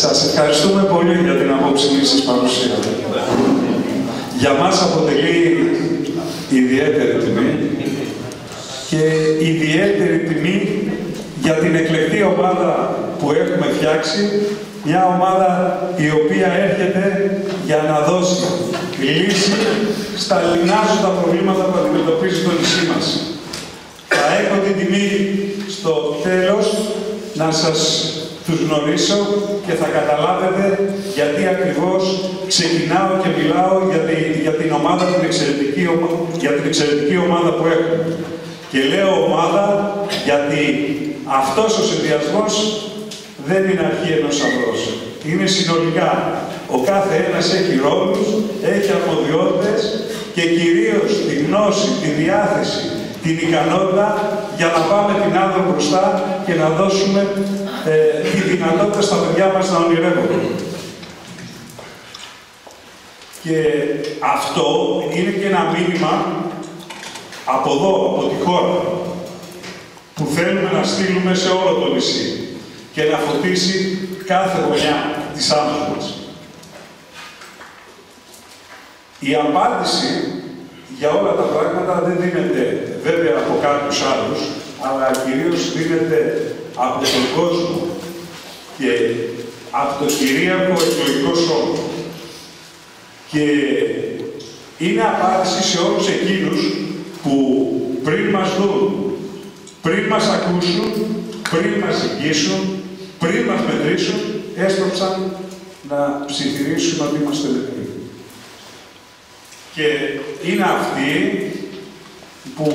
Σας ευχαριστούμε πολύ για την απόψινή σας παρουσία. Για μας αποτελεί ιδιαίτερη τιμή και ιδιαίτερη τιμή για την εκλεκτή ομάδα που έχουμε φτιάξει, μια ομάδα η οποία έρχεται για να δώσει λύση στα λινάζοντα προβλήματα που αντιμετωπίζει το νησί μας. Θα έχω την τιμή στο τέλος να σας τους γνωρίσω και θα καταλάβετε γιατί ακριβώς ξεκινάω και μιλάω για, για την ομάδα, την εξαιρετική, για την εξαιρετική ομάδα που έχουμε. Και λέω ομάδα γιατί αυτός ο συνδυασμός δεν είναι αρχή ενός ανδρός. Είναι συνολικά. Ο κάθε ένας έχει ρόλους, έχει αρμοδιότητες και κυρίως τη γνώση, τη διάθεση, την ικανότητα για να πάμε την άδρο μπροστά και να δώσουμε ε, τη δυνατότητα στα παιδιά μας να ονειρεύονται. Και αυτό είναι και ένα μήνυμα από εδώ, από τη χώρα, που θέλουμε να στείλουμε σε όλο το νησί και να φωτίσει κάθε γωνιά της άμεσης μας. Η απάντηση για όλα τα πράγματα δεν δίνεται βέβαια από κάποιους άλλους, αλλά κυρίως δίνεται από τον κόσμο και από το κυρίαρχο εκλογικό σώμα. Και είναι απάντηση σε όλους εκείνους που πριν μας δουν, πριν μας ακούσουν, πριν μας ζητήσουν, πριν μας μετρήσουν, έστρωψαν να ψιθυρίσουν ότι είμαστε λεπτοί. Και είναι αυτοί που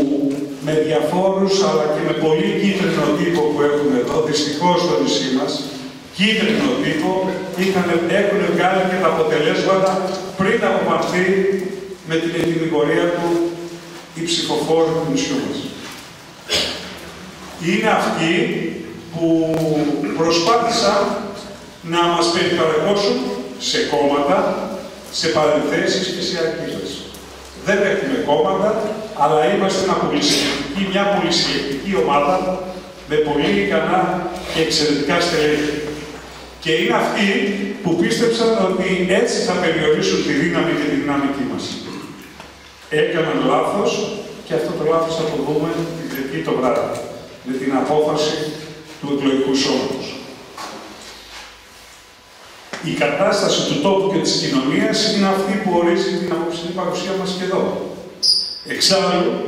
με διαφόρους αλλά και με πολύ κίτρινο τύπο που έχουμε εδώ, δυστυχώς στο νησί μας, κίτρινο τύπο, είχαν, έχουν βγάλει και τα αποτελέσματα πριν απομαρθεί με την ετοιμιγορία του η ψηφοφόρη του νησιού μας. Είναι αυτοί που προσπάθησαν να μας περιπαραγώσουν σε κόμματα, σε παρενθέσεις και σε ακύβες. Δεν έχουμε κόμματα, αλλά είμαστε μια πολυσυλλεκτική ομάδα με πολύ ικανά και εξαιρετικά στελέχη. Και είναι αυτοί που πίστεψαν ότι έτσι θα περιορίσουν τη δύναμη και τη δυναμική μας. Έκαναν λάθος και αυτό το λάθος θα το δούμε την Τρίτη το βράδυ, με την απόφαση του εκλογικού σώματος. Η κατάσταση του τόπου και της κοινωνίας είναι αυτή που ορίζει την απόψηνή παρουσία μας και εδώ. Εξάλλου,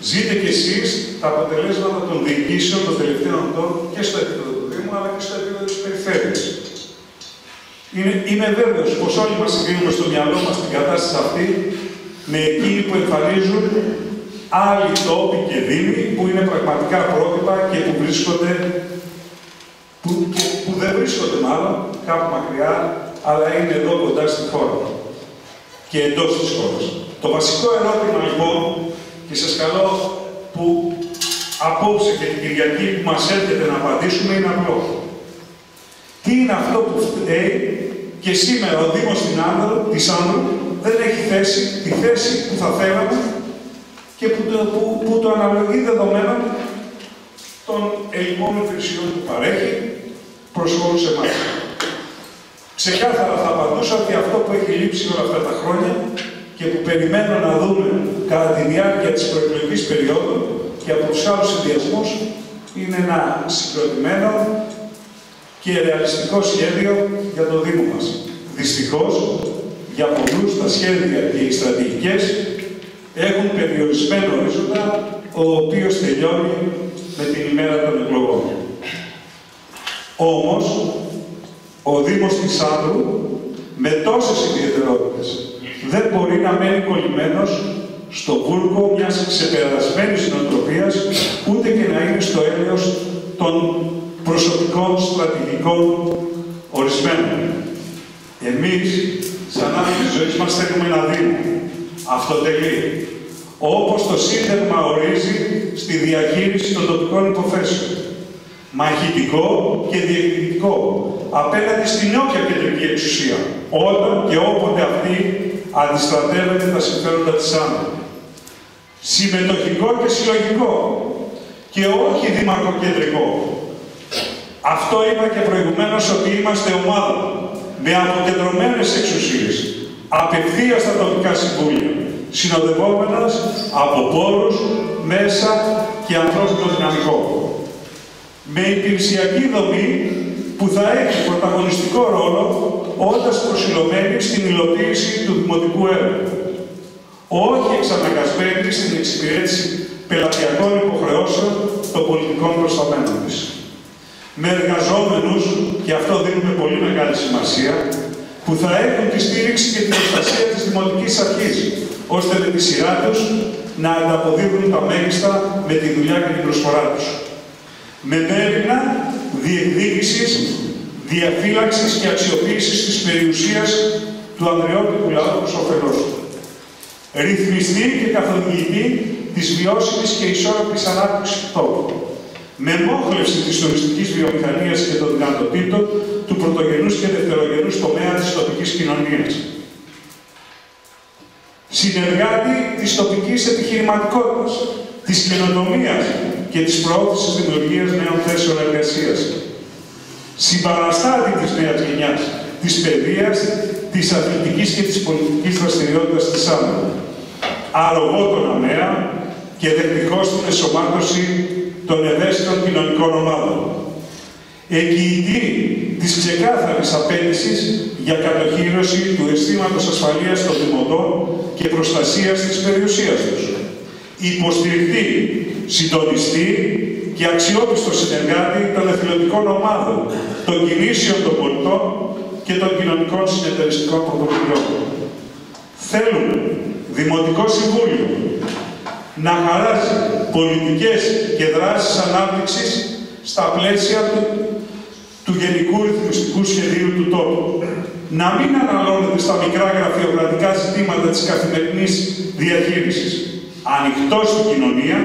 ζείτε κι εσείς τα αποτελέσματα των διοικήσεων των τελευταίων ετών και στο επίπεδο του Δήμου, αλλά και στο επίπεδο της περιφέρειας. Είναι, είμαι βέβαιος πως όλοι μας συγκρίνουμε στο μυαλό μας την κατάσταση αυτή με εκείνοι που εμφανίζουν άλλοι τόποι και δήμοι που είναι πραγματικά πρότυπα και που βρίσκονται, που, που δεν βρίσκονται μάλλον κάπου μακριά, αλλά είναι εδώ κοντά στη χώρα και εντός της χώρας. Το βασικό ερώτημα λοιπόν, και σας καλώ που απόψε και την Κυριακή που μας έρχεται να απαντήσουμε είναι απλό. Τι είναι αυτό που φταίει και σήμερα ο Δήμος της Άνδρου δεν έχει θέσει τη θέση που θα θέλαμε και που το, που, που το αναλογεί δεδομένων των ελληνικών υπηρεσιών που παρέχει προς όλους εμάς. Ξεκάθαρα θα απαντούσα ότι αυτό που έχει λείψει όλα αυτά τα χρόνια και που περιμένω να δούμε κατά τη διάρκεια της προεκλογικής περίοδου και από τους άλλους συνδυασμούς είναι ένα συγκροτημένο και ρεαλιστικό σχέδιο για το Δήμο μας. Δυστυχώς, για πολλούς τα σχέδια και οι στρατηγικές έχουν περιορισμένο ορίζοντα, ο οποίος τελειώνει με την ημέρα των εκλογών. Όμως, ο Δήμος της Άνδρου, με τόσες ιδιαιτερότητες, δεν μπορεί να μένει κολλημένος στο βούρκο μιας ξεπερασμένης νοοτροπίας, ούτε και να είναι στο έλεος των προσωπικών στρατηγικών ορισμένων. Εμείς, σαν άνθρωποι της ζωής μας, θέλουμε να δίνουμε αυτοτελεί, όπως το Σύνταγμα ορίζει στη διαχείριση των τοπικών υποθέσεων. Μαχητικό και διεκδικητικό απέναντι στην όποια κεντρική εξουσία, όταν και όποτε αυτή αντιστρατεύεται τα συμφέροντα της άμυνας. Συμμετοχικό και συλλογικό και όχι δημαρχοκεντρικό. Αυτό είπα και προηγουμένως ότι είμαστε ομάδα με αποκεντρωμένες εξουσίες, απευθείας στα τοπικά συμβούλια, συνοδευόμενας από πόρους, μέσα και ανθρώπινο δυναμικό. Με υπηρεσιακή δομή που θα έχει πρωταγωνιστικό ρόλο όντας προσιλωμένη στην υλοποίηση του δημοτικού έργου. Όχι εξαναγκασμένη στην εξυπηρέτηση πελατειακών υποχρεώσεων των πολιτικών προσταμένων της. Με εργαζόμενους, και αυτό δίνουμε πολύ μεγάλη σημασία, που θα έχουν τη στήριξη και την προστασία της Δημοτικής Αρχής, ώστε με τη σειρά τους να ανταποδίδουν τα μέγιστα με τη δουλειά και την προσφορά τους. Με μέρημνα διεκδίκησης, διαφύλαξης και αξιοποίησης της περιουσίας του ανδρεώτικου λαού προς όφελός του. Ρυθμιστή και καθοδηγητή της βιώσιμης και ισόρροπης ανάπτυξης του τόπου. Με μόχλευση της τουριστικής βιομηχανίας και των δυνατοτήτων του πρωτογενούς και δευτερογενούς τομέα της τοπικής κοινωνίας. Συνεργάτη της τοπικής επιχειρηματικότητας, της καινοτομίας και της προώθησης δημιουργίας νέων θέσεων εργασίας. Συμπαραστάτη της νέας γενιάς, της παιδείας, της αθλητικής και της πολιτικής δραστηριότητας της άμυνα. Αρρωγό τον αμαία και δεκτικό στην εσωμάτωση των ευαίσθητων κοινωνικών ομάδων. Εγγυητή της ξεκάθαρης απέτησης για κατοχήρωση του αισθήματος ασφαλείας των δημοτών και προστασίας της περιουσίας τους. Υποστηρικτή, συντονιστή και αξιόπιστο συνεργάτη των εθνικών ομάδων, των κινήσεων των πολιτών και των κοινωνικών συνεταιριστικών πρωτοβουλειών. Θέλουμε Δημοτικό Συμβούλιο να χαράσει πολιτικές και δράσεις ανάπτυξης στα πλαίσια του, του Γενικού Ρυθμιστικού Σχεδίου του τόπου. Να μην αναλώνεται στα μικρά γραφειοκρατικά ζητήματα της καθημερινής διαχείρισης. Ανοιχτός στην κοινωνία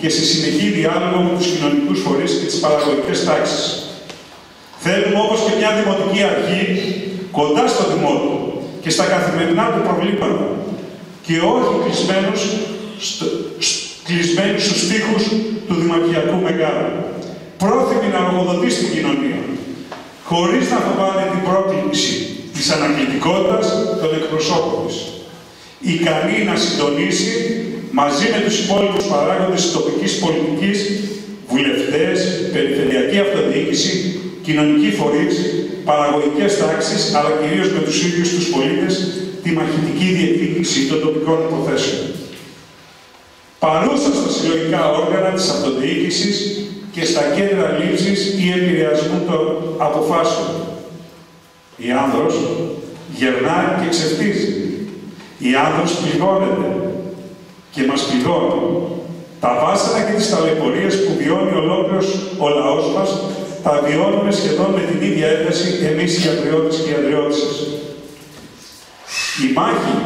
και σε συνεχή διάλογο με τους κοινωνικούς φορείς και τις παραγωγικές τάξεις. Θέλουμε όπως και μια δημοτική αρχή κοντά στο δημότο και στα καθημερινά του προβλήματα και όχι κλεισμένους, στο, κλεισμένους στους τοίχους του Δημαρχιακού Μεγάλου. Πρόθυμη να λογοδοτεί στην κοινωνία, χωρίς να φοβάται την πρόκληση της ανακλητικότητας των εκπροσώπων της. Ικανή να συντονίσει μαζί με τους υπόλοιπους παράγοντες της τοπικής πολιτικής, βουλευτές, περιφερειακή αυτοδιοίκηση, κοινωνικοί φορείς, παραγωγικές τάξεις, αλλά κυρίως με τους ίδιους τους πολίτες, τη μαχητική διεκδίκηση των τοπικών υποθέσεων. Παρούσας στα συλλογικά όργανα της αυτοδιοίκησης και στα κέντρα λήψης ή επηρεασμού των αποφάσεων. Η άνδρος γερνάει και ξεφτίζει. Η άνδρος πληγώνεται και μας πληγώνει. Τα βάσανα και τις ταλαιπωρίες που βιώνει ολόκληρος ο λαός μας, τα βιώνουμε σχεδόν με την ίδια ένταση εμείς οι αντριώτες και οι αντριώτησες. Η μάχη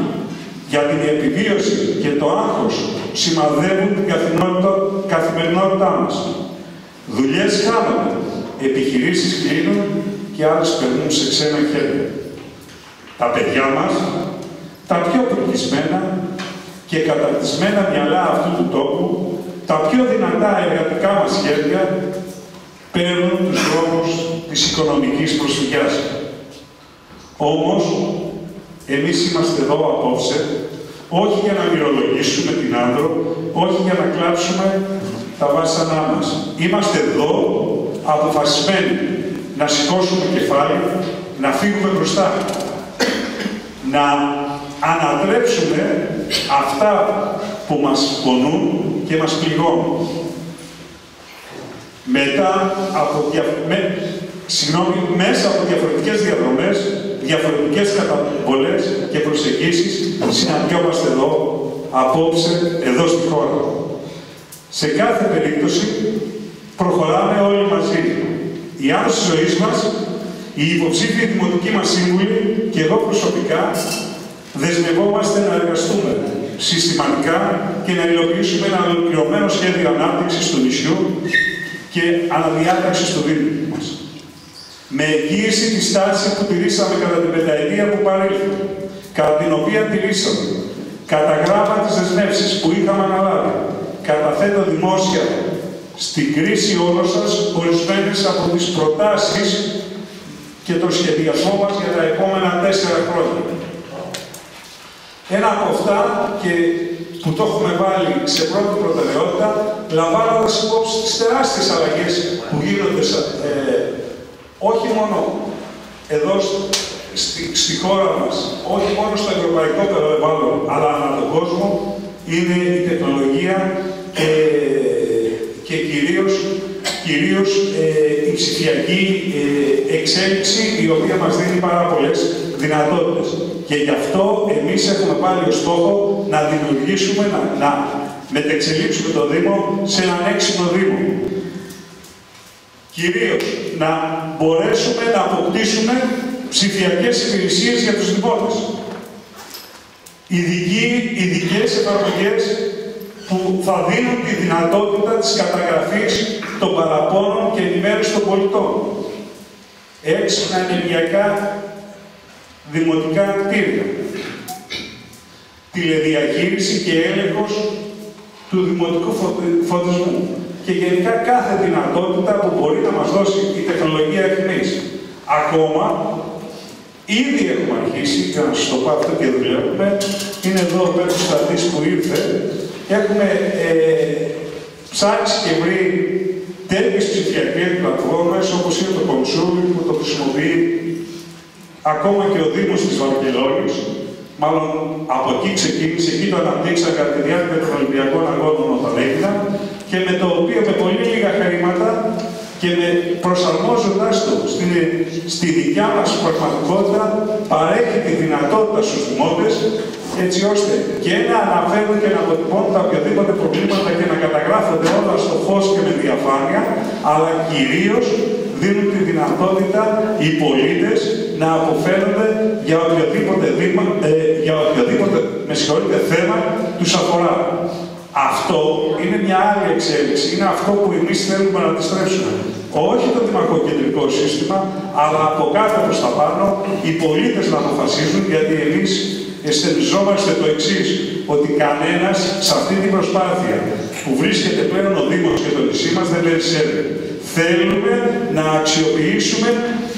για την επιβίωση και το άγχος σημαδεύουν την καθημερινότητά μας. Δουλειές χάνονται, επιχειρήσεις κλείνουν και άλλες περνούν σε ξένα χέρια. Τα παιδιά μας, τα πιο προκισμένα και καταρτισμένα μυαλά αυτού του τόπου, τα πιο δυνατά εργατικά μας χέρια, παίρνουν τους δρόμους της οικονομικής προσφυγιάς. Όμως, εμείς είμαστε εδώ απόψε, όχι για να μυρολογήσουμε την άνδρο, όχι για να κλάψουμε τα βάσανά μας. Είμαστε εδώ αποφασισμένοι να σηκώσουμε κεφάλι, να φύγουμε μπροστά, να ανατρέψουμε αυτά που μας πονούν και μας πληγώνουν. Μετά από δια... με... Συγγνώμη, μέσα από διαφορετικές διαδρομές, διαφορετικές καταβολές και προσεγγίσεις, συναντιόμαστε εδώ, απόψε, εδώ στη χώρα. Σε κάθε περίπτωση, προχωράμε όλοι μαζί. Η άνοση της ζωής μας, οι υποψήφιοι δημοτικοί μας σύμβουλοι και εγώ προσωπικά δεσμευόμαστε να εργαστούμε συστηματικά και να υλοποιήσουμε ένα ολοκληρωμένο σχέδιο ανάπτυξης του νησιού και αναδιάταξης του Δήμου μας. Με εγγύηση της στάση που τηρήσαμε κατά την πενταετία που παρήλθε, κατά την οποία τηρήσαμε, κατά γράμμα τις δεσμεύσεις που είχαμε αναλάβει, καταθέτω δημόσια στην κρίση όλο σας ορισμένες από τις προτάσεις και το σχεδιασμό μας για τα επόμενα τέσσερα χρόνια. Ένα από αυτά και που το έχουμε βάλει σε πρώτη προτεραιότητα, λαμβάνοντας υπόψη τις τεράστιες αλλαγές που γίνονται ε, όχι μόνο εδώ στη, στη χώρα μας, όχι μόνο στο ευρωπαϊκό περιβάλλον, αλλά ανά τον κόσμο, είναι η τεχνολογία και, και κυρίως, κυρίως ε, η ψηφιακή ε, εξέλιξη, η οποία μας δίνει πάρα πολλές δυνατότητες. Και γι' αυτό εμείς έχουμε πάλι ως στόχο να δημιουργήσουμε, να, να μετεξελίξουμε το Δήμο σε έναν έξυπνο Δήμο. Κυρίως να μπορέσουμε να αποκτήσουμε ψηφιακές υπηρεσίες για τους δημότες. Ειδικοί, ειδικές εφαρμογές που θα δίνουν τη δυνατότητα της καταγραφής των παραπώνων και ενημέρωσης των πολιτών. Έξυπνα ενεργειακά δημοτικά κτίρια. Τηλεδιαχείριση και έλεγχος του δημοτικού φωτισμού και γενικά κάθε δυνατότητα που μπορεί να μας δώσει η τεχνολογία εχμής. Ακόμα, ήδη έχουμε αρχίσει, για να σας το πω αυτό και δουλεύουμε, είναι εδώ ο Πέτρος Στατής που ήρθε, έχουμε ε, ψάξει και βρει τέτοιες ψηφιακές πλατφόρμες όπως είναι το Κονσούλι που το χρησιμοποιεί ακόμα και ο Δήμος της Βαρκελόνης, μάλλον από εκεί ξεκίνησε, εκεί το αναπτύξαν κατά τη διάρκεια των Ολυμπιακών Αγώνων όταν έγιναν και με το οποίο με πολύ λίγα χρήματα και με προσαρμόζοντας το στην, στη δικιά μας πραγματικότητα παρέχει τη δυνατότητα στους δημότες έτσι ώστε και να αναφέρουν και να αποτυπώνουν τα οποιοδήποτε προβλήματα και να καταγράφονται όλα στο φως και με διαφάνεια, αλλά κυρίως δίνουν τη δυνατότητα οι πολίτες να αποφέρονται για οποιοδήποτε, δήμα, ε, για οποιοδήποτε με θέμα τους αφορά. Αυτό είναι μια άλλη εξέλιξη. Είναι αυτό που εμείς θέλουμε να αντιστρέψουμε. Όχι το δημακοκεντρικό σύστημα, αλλά από κάτω προς τα πάνω οι πολίτες να αποφασίζουν, γιατί εμείς αισθενιζόμαστε το εξής ότι κανένας σε αυτή την προσπάθεια που βρίσκεται πλέον ο Δήμος και το νησί μας δεν περισσεύει. Θέλουμε να αξιοποιήσουμε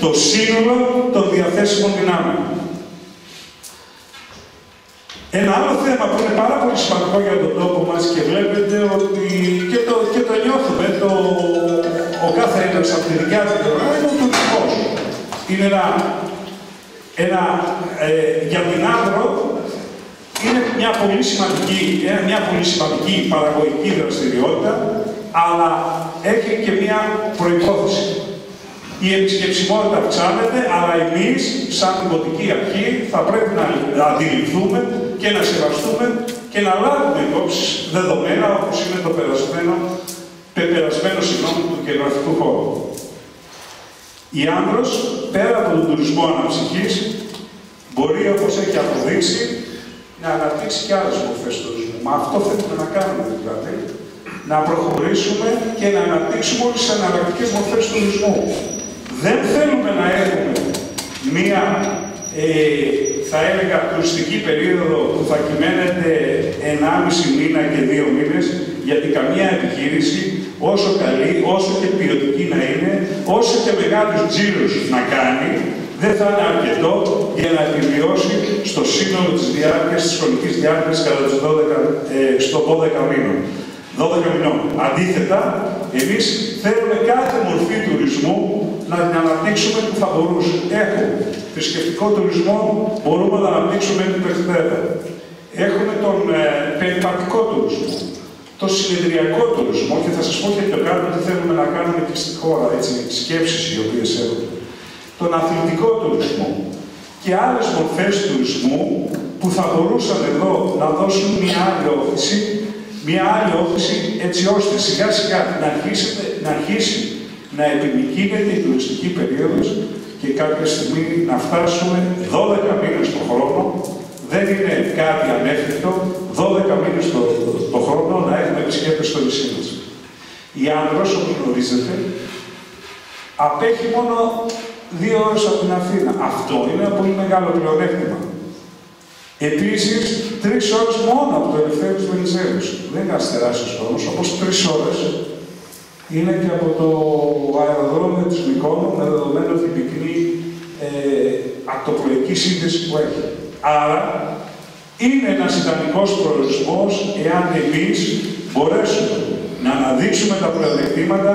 το σύνολο των διαθέσιμων δυνάμεων. Ένα άλλο θέμα που είναι πάρα πολύ σημαντικό για τον τόπο μας και βλέπετε ότι και το, και το νιώθουμε, το, ο κάθε ένας από τη δικιά του πλευρά είναι ο τουρισμός. Είναι ένα, ένα ε, για την Άντρο είναι μια πολύ σημαντική, μια πολύ σημαντική παραγωγική δραστηριότητα, αλλά έχει και μια προϋπόθεση. Η επισκεψιμότητα αυξάνεται, αλλά εμείς, σαν δημοτική αρχή, θα πρέπει να αντιληφθούμε και να σεβαστούμε και να λάβουμε υπόψη δεδομένα όπως είναι το περασμένο, πεπερασμένο συγγνώμη του γεωγραφικού χώρου. Η Άνδρος, πέρα από τον τουρισμό αναψυχής, μπορεί, όπως έχει αποδείξει, να αναπτύξει και άλλες μορφές τουρισμού. Μα αυτό θέλουμε να κάνουμε δηλαδή. Να προχωρήσουμε και να αναπτύξουμε όλες τις αναλλακτικές μορφές τουρισμού. Δεν θέλουμε να έχουμε μία ε, θα έλεγα τουριστική περίοδο που θα κυμαίνεται 1,5 μήνα και 2 μήνες, γιατί καμία επιχείρηση, όσο καλή, όσο και ποιοτική να είναι, όσο και μεγάλους τζίρους να κάνει, δεν θα είναι αρκετό για να επιβιώσει στο σύνολο της διάρκειας, της χρονικής διάρκειας κατά τους 12, ε, στο 12 μήνων. 12 μηνών. Αντίθετα, εμείς θέλουμε κάθε μορφή τουρισμού να την αναπτύξουμε που θα μπορούσε. Έχουμε θρησκευτικό τουρισμό, μπορούμε να αναπτύξουμε την Πεχτέρα. Έχουμε τον ε, περιπατικό τουρισμό, το συνεδριακό τουρισμό και θα σας πω και το κάνουμε τι θέλουμε να κάνουμε και στη χώρα, έτσι, με τις σκέψεις οι οποίες έχουμε. Τον αθλητικό τουρισμό και άλλες μορφές τουρισμού που θα μπορούσαν εδώ να δώσουν μια άλλη όθηση, μια άλλη όθηση έτσι ώστε σιγά σιγά να, αρχίσετε, να αρχίσει να επιμηκύνεται η τουριστική περίοδος και κάποια στιγμή να φτάσουμε 12 μήνες το χρόνο, δεν είναι κάτι ανέφικτο, 12 μήνες το, το, χρόνο να έχουμε επισκέπτες στο νησί μας. Η Άνδρος, όπως γνωρίζετε, απέχει μόνο δύο ώρες από την Αθήνα. Αυτό είναι ένα πολύ μεγάλο πλεονέκτημα. Επίσης, τρεις ώρες μόνο από το Ελευθέριος Βενιζέλους. Δεν είναι ένας τεράστιος χρόνος, όπως τρεις ώρες είναι και από το αεροδρόμιο της Μικόνου, με δεδομένο την πυκνή ε, ακτοπλοϊκή σύνδεση που έχει. Άρα, είναι ένας ιδανικός προορισμός εάν εμείς μπορέσουμε να αναδείξουμε τα πλεονεκτήματα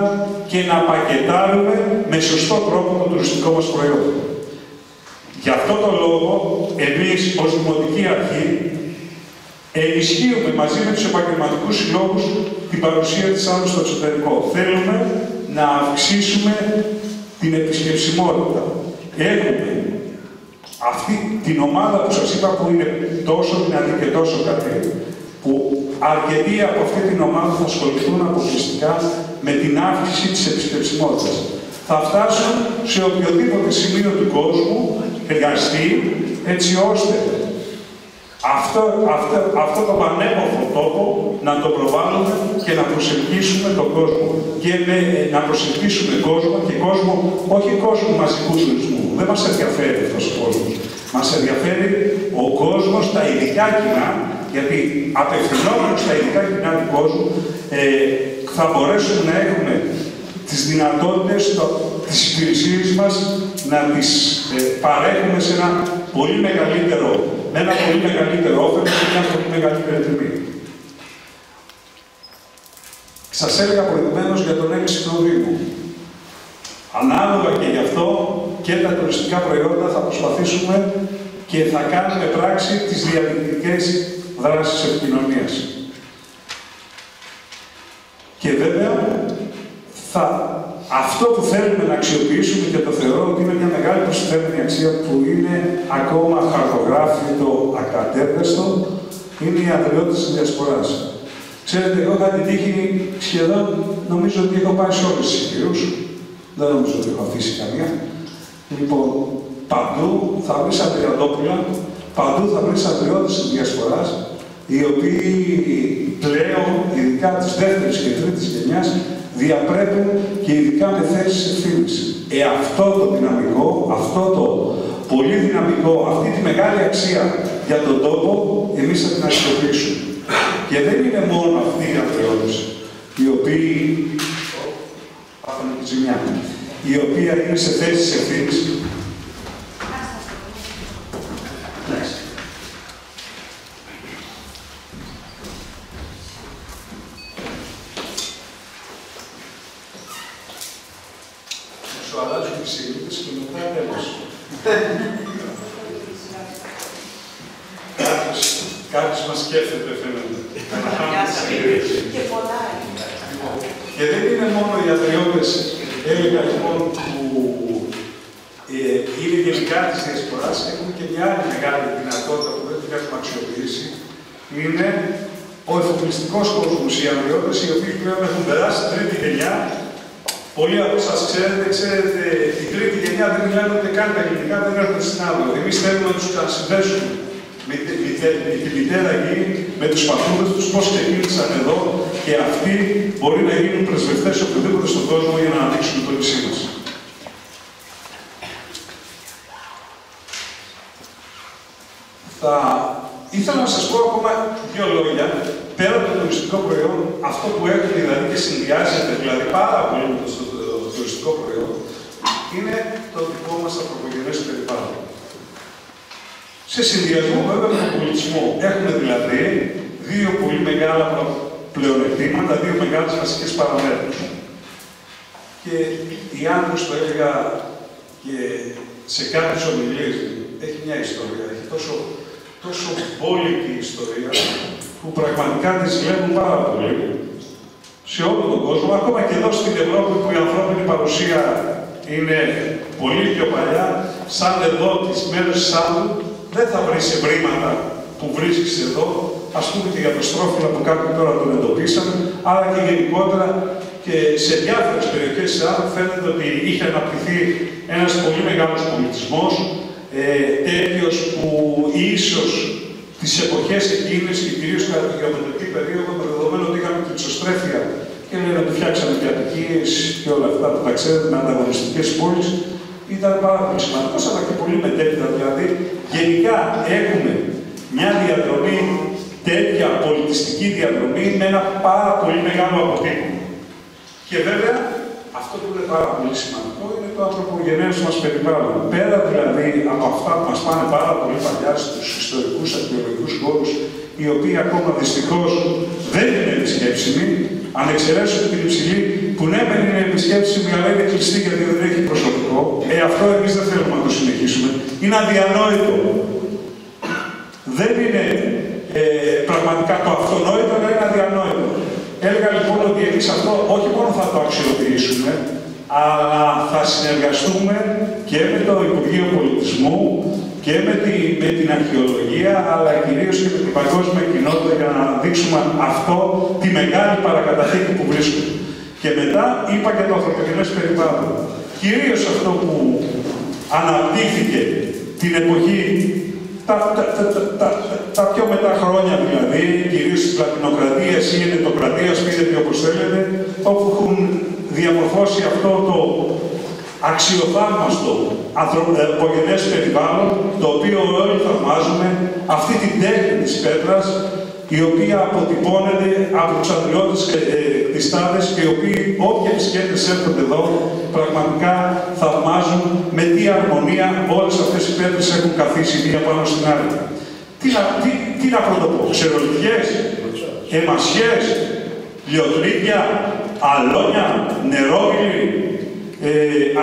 και να πακετάρουμε με σωστό τρόπο το τουριστικό μας προϊόν. Γι' αυτό το λόγο, εμείς ως Δημοτική Αρχή ενισχύουμε μαζί με τους επαγγελματικούς συλλόγους την παρουσία της άμεσης στο εξωτερικό. Θέλουμε να αυξήσουμε την επισκεψιμότητα. Έχουμε αυτή την ομάδα που σας είπα που είναι τόσο δυνατή και τόσο καλή, που αρκετοί από αυτή την ομάδα θα ασχοληθούν αποκλειστικά με την αύξηση της επισκεψιμότητας. Θα φτάσουν σε οποιοδήποτε σημείο του κόσμου εργαστεί, έτσι ώστε αυτό, αυτό, αυτό το πανέμορφο τόπο να το προβάλλουμε και να προσελκύσουμε τον κόσμο. Και με, να προσελκύσουμε κόσμο και κόσμο, όχι κόσμο μαζικούς τουρισμού. Δεν μας ενδιαφέρει αυτός ο κόσμος. Μας ενδιαφέρει ο κόσμος, τα ειδικά κοινά, γιατί απευθυνόμενος στα ειδικά κοινά του κόσμου, ε, θα μπορέσουμε να έχουμε τις δυνατότητες, το, τις υπηρεσίες μας, να τις ε, παρέχουμε σε ένα πολύ μεγαλύτερο, με ένα πολύ μεγαλύτερο όφελος και μια πολύ μεγαλύτερη τιμή. Σας έλεγα προηγουμένως για τον έξυπνο Δήμο. Ανάλογα και γι' αυτό και τα τουριστικά προϊόντα θα προσπαθήσουμε και θα κάνουμε πράξη τις διαδικτυακές δράσεις επικοινωνίας. Και βέβαια, θα, αυτό που θέλουμε να αξιοποιήσουμε και το θεωρώ ότι είναι μια μεγάλη προσθέμενη αξία που είναι ακόμα χαρτογράφητο ακατέργαστο, είναι η αδριότητα της διασποράς. Ξέρετε, εγώ είχα την τύχη σχεδόν, νομίζω ότι έχω πάει σε όλες τις Υπήρους. Δεν νομίζω ότι έχω αφήσει καμία. Λοιπόν, παντού θα βρεις αντριατόπουλα, παντού θα βρεις αντριώτες της διασποράς, οι οποίοι πλέον, ειδικά της δεύτερης και τρίτης γενιάς, διαπρέπουν και ειδικά με θέσεις ευθύνης. Ε, αυτό το δυναμικό, αυτό το πολύ δυναμικό, αυτή τη μεγάλη αξία για τον τόπο, εμείς θα την αξιοποιήσουμε. Και δεν είναι μόνο αυτοί οι ανθρώπους, οι οποίοι, τη ζημιά, οι οποίοι είναι σε θέσεις ευθύνης, σου αλλάζουν τις σελίδες και μετά τέλος. κάποιος, κάποιος μας σκέφτεται φαίνεται. Και πολλά Και δεν είναι μόνο οι αδριώτες, έλεγα λοιπόν, που ε, είναι γενικά της διασποράς, έχουμε και μια άλλη μεγάλη δυνατότητα που δεν την έχουμε αξιοποιήσει. Είναι ο εφοπλιστικός κόσμος, οι αδριώτες, οι οποίοι πλέον έχουν περάσει τρίτη γενιά Πολλοί από εσά ξέρετε, ξέρετε, η τρίτη γενιά δεν μιλάνε ούτε καν τα ελληνικά, δεν έρχονται στην άδεια. Εμείς θέλουμε να τους ξανασυνδέσουμε με, τη μητέρα γη, με τους πατρούδε τους, πώς ξεκίνησαν εδώ και αυτοί μπορεί να γίνουν πρεσβευτές οπουδήποτε στον κόσμο για να αναδείξουν το νησί μας. Θα ήθελα να σας πω ακόμα δύο λόγια πέρα από το τουριστικό προϊόν, αυτό που έχουμε δηλαδή και συνδυάζεται δηλαδή πάρα πολύ με το, τουριστικό προϊόν, είναι το δικό μας ανθρωπογενέ περιβάλλον. Σε συνδυασμό βέβαια με τον πολιτισμό. Έχουμε δηλαδή δύο πολύ μεγάλα πλεονεκτήματα, δύο μεγάλες βασικές παραμέτρους. Και η Άντρος το έλεγα και σε κάποιες ομιλίες έχει μια ιστορία, έχει τόσο, τόσο μπόλικη ιστορία, που πραγματικά τις βλέπουν πάρα πολύ σε όλο τον κόσμο, ακόμα και εδώ στην Ευρώπη που η ανθρώπινη παρουσία είναι πολύ πιο παλιά, σαν εδώ τις μέρες σαν δεν θα βρεις ευρήματα που βρίσκεις εδώ, ας πούμε και για το στρόφιλο που κάποιοι τώρα τον εντοπίσαμε, αλλά και γενικότερα και σε διάφορες περιοχές της Άδου φαίνεται ότι είχε αναπτυχθεί ένας πολύ μεγάλος πολιτισμός, ε, τέτοιος που ίσως τις εποχές εκείνες και κυρίως κατά τη γεωμετρική περίοδο, με δεδομένο ότι είχαμε την ισοστρέφεια και λένε ότι φτιάξαμε και αδικίε και όλα αυτά που τα ξέρετε με ανταγωνιστικές πόλεις, ήταν πάρα πολύ σημαντικός, αλλά και πολύ μετέπειτα. Δηλαδή, γενικά έχουμε μια διαδρομή, τέτοια πολιτιστική διαδρομή, με ένα πάρα πολύ μεγάλο αποτύπωμα. Και Και βέβαια, αυτό που είναι πάρα πολύ σημαντικό είναι το ανθρωπογενές μας περιβάλλον. Πέρα δηλαδή από αυτά που μας πάνε πάρα πολύ παλιά στους ιστορικούς αρχαιολογικούς χώρους, οι οποίοι ακόμα δυστυχώς δεν είναι επισκέψιμοι, αν εξαιρέσουμε την υψηλή, που ναι, δεν είναι επισκέψιμη, αλλά είναι κλειστή γιατί δεν έχει προσωπικό, ε, αυτό εμείς δεν θέλουμε να το συνεχίσουμε. Είναι αδιανόητο. Δεν είναι ε, πραγματικά το αυτονόητο, αλλά είναι αδιανόητο. Έλεγα λοιπόν ότι εμείς αυτό όχι μόνο θα το αξιοποιήσουμε, αλλά θα συνεργαστούμε και με το Υπουργείο Πολιτισμού και με, τη, με την αρχαιολογία, αλλά κυρίως και με την παγκόσμια κοινότητα για να δείξουμε αυτό, τη μεγάλη παρακαταθήκη που βρίσκουμε. Και μετά είπα και το ανθρωπογενές περιβάλλον. Κυρίως αυτό που αναπτύχθηκε την εποχή, τα, τα, τα, τα, πιο μετά χρόνια δηλαδή, κυρίως της πλατινοκρατίας ή ενετοκρατίας, πείτε όπως θέλετε, όπου έχουν διαμορφώσει αυτό το αξιοθαύμαστο ανθρωπογενές περιβάλλον, το οποίο όλοι θαυμάζουμε, αυτή την τέχνη της πέτρας, η οποία αποτυπώνεται από τους αντριώτες κτιστάδες και οι οποίοι όποιοι επισκέπτες έρχονται εδώ πραγματικά θαυμάζουν με τι αρμονία όλες αυτές οι πέτρες έχουν καθίσει μία πάνω στην άλλη. Τι να, τι, τι να πρωτοπώ, ξερολιτιές, εμασιές, λιοτρίδια, αλόνια, νερόγυλοι, ε,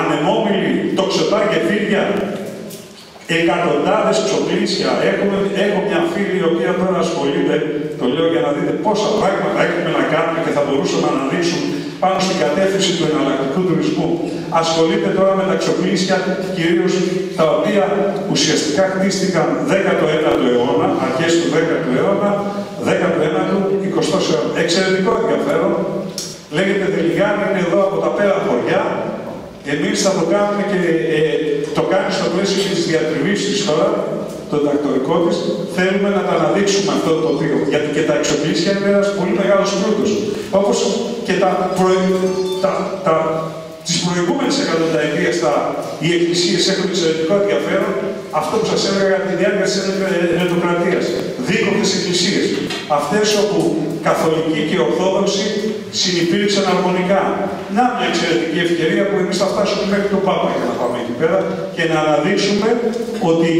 ανεμόμυλοι, τοξωτά γεφύρια, εκατοντάδες ξοπλίσια. Έχουμε, έχω μια φίλη η οποία τώρα ασχολείται, το λέω για να δείτε πόσα πράγματα έχουμε να κάνουμε και θα μπορούσαμε να αναδείξουμε πάνω στην κατεύθυνση του εναλλακτικού τουρισμού. Ασχολείται τώρα με τα ξοπλίσια, κυρίως τα οποία ουσιαστικά χτίστηκαν 19ο αιώνα, αρχές του 10ου αιώνα, 19ο, 20ο αιώνα. Εξαιρετικό ενδιαφέρον. Λέγεται Δελιγάνη, είναι εδώ από τα πέρα χωριά, εμείς θα το κάνουμε και ε, το κάνεις στο πλαίσιο της διατριβής της τώρα, το δακτορικό της, θέλουμε να τα αναδείξουμε αυτό το οποίο. Γιατί και τα εξοπλίσια είναι ένας πολύ μεγάλος πλούτος. Όπως και τα, προε... τα, τα τις προηγούμενες εκατονταετίες οι εκκλησίες έχουν εξαιρετικό ενδιαφέρον, αυτό που σας έλεγα για τη διάρκεια της ενετοκρατίας. Δίκοπτες εκκλησίες. Αυτές όπου καθολικοί και ορθόδοξοι συνυπήρξαν αρμονικά. Να μια εξαιρετική ευκαιρία που εμείς θα φτάσουμε μέχρι τον Πάπα για να πάμε εκεί πέρα και να αναδείξουμε ότι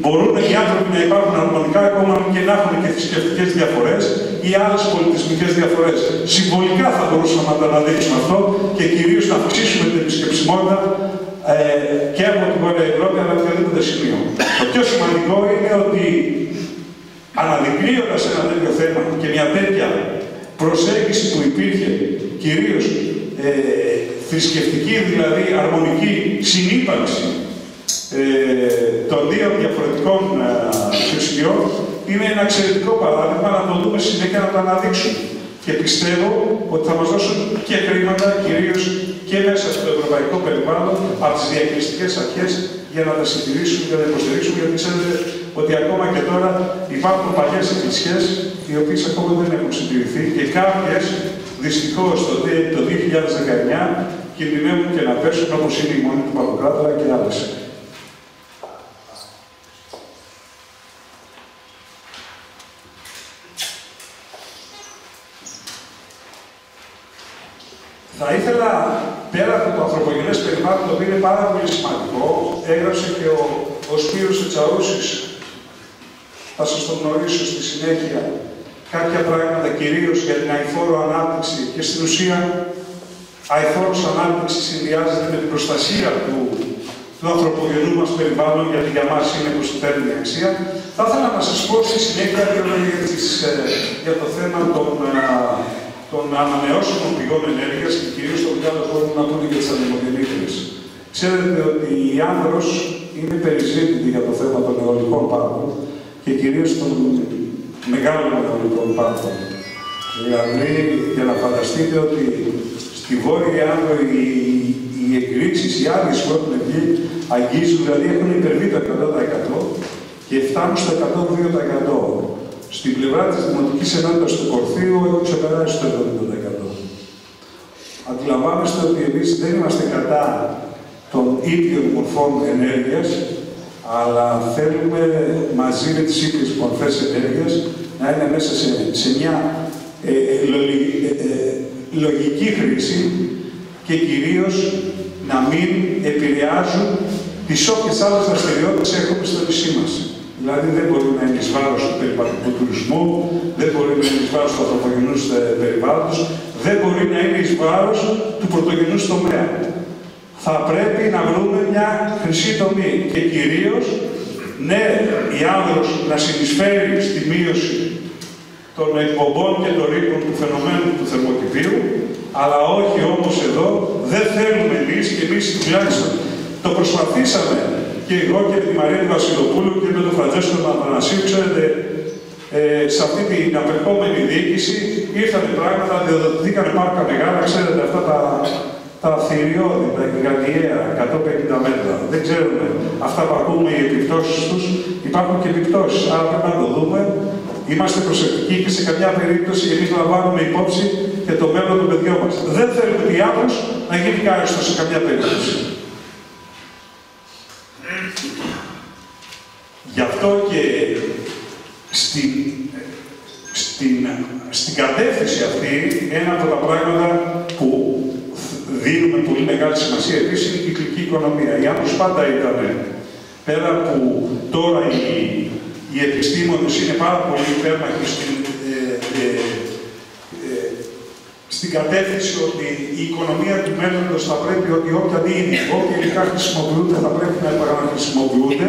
μπορούν οι άνθρωποι να υπάρχουν αρμονικά ακόμα και να έχουν και θρησκευτικές διαφορές ή άλλες πολιτισμικές διαφορές. Συμβολικά θα μπορούσαμε να το αναδείξουμε αυτό και κυρίως να αυξήσουμε την επισκεψιμότητα ε, και από την Βόρεια Ευρώπη αλλά και οποιοδήποτε σημείο. Το πιο σημαντικό είναι ότι αναδεικνύοντας ένα τέτοιο θέμα και μια τέτοια προσέγγιση που υπήρχε κυρίως ε, θρησκευτική, δηλαδή αρμονική συνύπαρξη ε, των δύο διαφορετικών ε, θρησκειών, είναι ένα εξαιρετικό παράδειγμα να το δούμε συνέχεια να το αναδείξουμε. Και πιστεύω ότι θα μας δώσουν και χρήματα, κυρίως και μέσα στο ευρωπαϊκό περιβάλλον, από τις διακριστικές αρχές, για να τα συντηρήσουν και να τα υποστηρίξουν, γιατί ξέρετε ότι ακόμα και τώρα υπάρχουν παλιές εκκλησίες, οι οποίες ακόμα δεν έχουν συντηρηθεί και κάποιες, δυστυχώς το, το 2019, κινδυνεύουν και να πέσουν όπως είναι η μόνη του Παποκράτορα και άλλες. Θα ήθελα, πέρα από το ανθρωπογενές περιβάλλον, το οποίο είναι πάρα πολύ σημαντικό, έγραψε και ο, ο Σπύρος Ετσαούσης, θα σας το γνωρίσω στη συνέχεια, κάποια πράγματα κυρίως για την αηφόρο ανάπτυξη και στην ουσία αηφόρος ανάπτυξη συνδυάζεται με την προστασία του, του ανθρωπογενού μας περιβάλλον, γιατί για μας είναι προστιθέμενη αξία. Θα ήθελα να σας πω στη συνέχεια δύο λόγια για το θέμα των, των ανανεώσιμων πηγών ενέργειας και κυρίως το οποίο μπορούν να πούνε για τις ανεμογεννήτριε. Ξέρετε ότι η άνδρος είναι περιζήτητη για το θέμα των αιωλικών πάρκων και κυρίως των μεγάλων αιωλικών πάρκων. Δηλαδή, για να φανταστείτε ότι στη Βόρεια Άνδρο οι, οι εκρήξεις, οι άδειε που έχουν βγει, αγγίζουν, δηλαδή έχουν υπερβεί το 100% και φτάνουν στο 102%. Στην πλευρά της Δημοτικής Ενότητας του Κορθίου έχω ξεπεράσει το 70%. Αντιλαμβάνεστε ότι εμείς δεν είμαστε κατά των ίδιων μορφών ενέργειας, αλλά θέλουμε μαζί με τις ίδιες μορφές ενέργειας να είναι μέσα σε, σε μια ε, ε, ε, λογική χρήση και κυρίως να μην επηρεάζουν τις όποιες άλλες δραστηριότητες έχουμε στο νησί μας. Δηλαδή δεν μπορεί να είναι εις βάρος του περιπατικού τουρισμού, δεν μπορεί να είναι εις βάρος του ανθρωπογενούς ε, περιβάλλοντος, δεν μπορεί να είναι εις βάρος του πρωτογενούς τομέα. Θα πρέπει να βρούμε μια χρυσή τομή και κυρίως, ναι, η άνδρος να συνεισφέρει στη μείωση των εκπομπών και των ρήπων του φαινομένου του θερμοκηπίου, αλλά όχι όμως εδώ, δεν θέλουμε εμείς και εμείς τουλάχιστον το προσπαθήσαμε και εγώ και με τη Μαρία Βασιλοπούλου και με τον Φραντζέσκο του Αθανασίου, ξέρετε, ε, σε αυτή την απερχόμενη διοίκηση ήρθαν πράγματα, διοδοτηθήκαν πάρκα μεγάλα, ξέρετε, αυτά τα, τα θηριώδη, τα γιγαντιαία, 150 μέτρα. Δεν ξέρουμε αυτά που ακούμε, οι επιπτώσεις τους, υπάρχουν και επιπτώσεις. Άρα πρέπει να το δούμε. Είμαστε προσεκτικοί και σε καμιά περίπτωση εμείς λαμβάνουμε υπόψη και το μέλλον των παιδιών μας. Δεν θέλουμε διάβολο να γίνει κάριστο σε καμιά περίπτωση. Γι' αυτό και στην, στην, στην κατεύθυνση αυτή, ένα από τα πράγματα που δίνουμε πολύ μεγάλη σημασία επίσης είναι η κυκλική οικονομία. Η Άμμος πάντα ήταν, πέρα που τώρα οι, οι επιστήμονες είναι πάρα πολύ υπέρμαχοι στην, ε, ε, ε, στην κατεύθυνση ότι η οικονομία του μέλλοντος θα πρέπει ότι όποια δίνει, όποια υλικά χρησιμοποιούνται θα πρέπει να επαναχρησιμοποιούνται.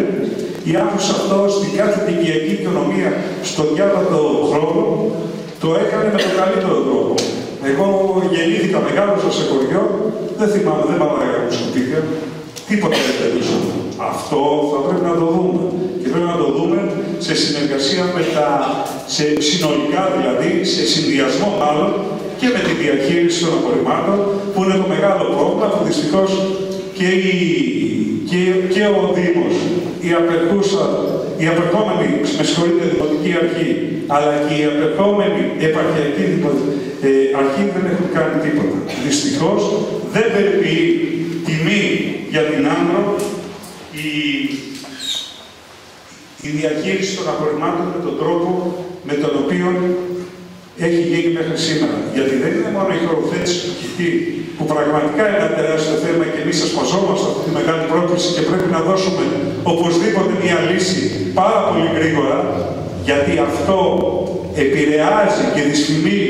Η άνθρωπος αυτό στην κάθε δικαιακή οικονομία στον διάβατο χρόνο το έκανε με τον καλύτερο τρόπο. Εγώ γεννήθηκα μεγάλωσα σε χωριό, δεν θυμάμαι, δεν μαλάκα σκουπίδια, τίποτα δεν τέλειωσα. Αυτό θα πρέπει να το δούμε. Και πρέπει να το δούμε σε συνεργασία με τα, σε συνολικά δηλαδή, σε συνδυασμό μάλλον και με τη διαχείριση των απορριμμάτων, που είναι το μεγάλο πρόβλημα που δυστυχώς και, η, και, και ο Δήμος, η απερχούσα, η απερχόμενη, με συγχωρείτε, δημοτική αρχή, αλλά και η απερχόμενη επαρχιακή ε, αρχή δεν έχουν κάνει τίποτα. Δυστυχώς δεν περιποιεί τιμή για την άνθρωπο η, η διαχείριση των απορριμμάτων με τον τρόπο με τον οποίο έχει γίνει μέχρι σήμερα. Γιατί δεν είναι μόνο η χωροθέτηση του χιτή, που πραγματικά είναι ένα τεράστιο θέμα και εμείς ασπαζόμαστε αυτή τη μεγάλη πρόκληση και πρέπει να δώσουμε οπωσδήποτε μια λύση πάρα πολύ γρήγορα, γιατί αυτό επηρεάζει και δυσφημεί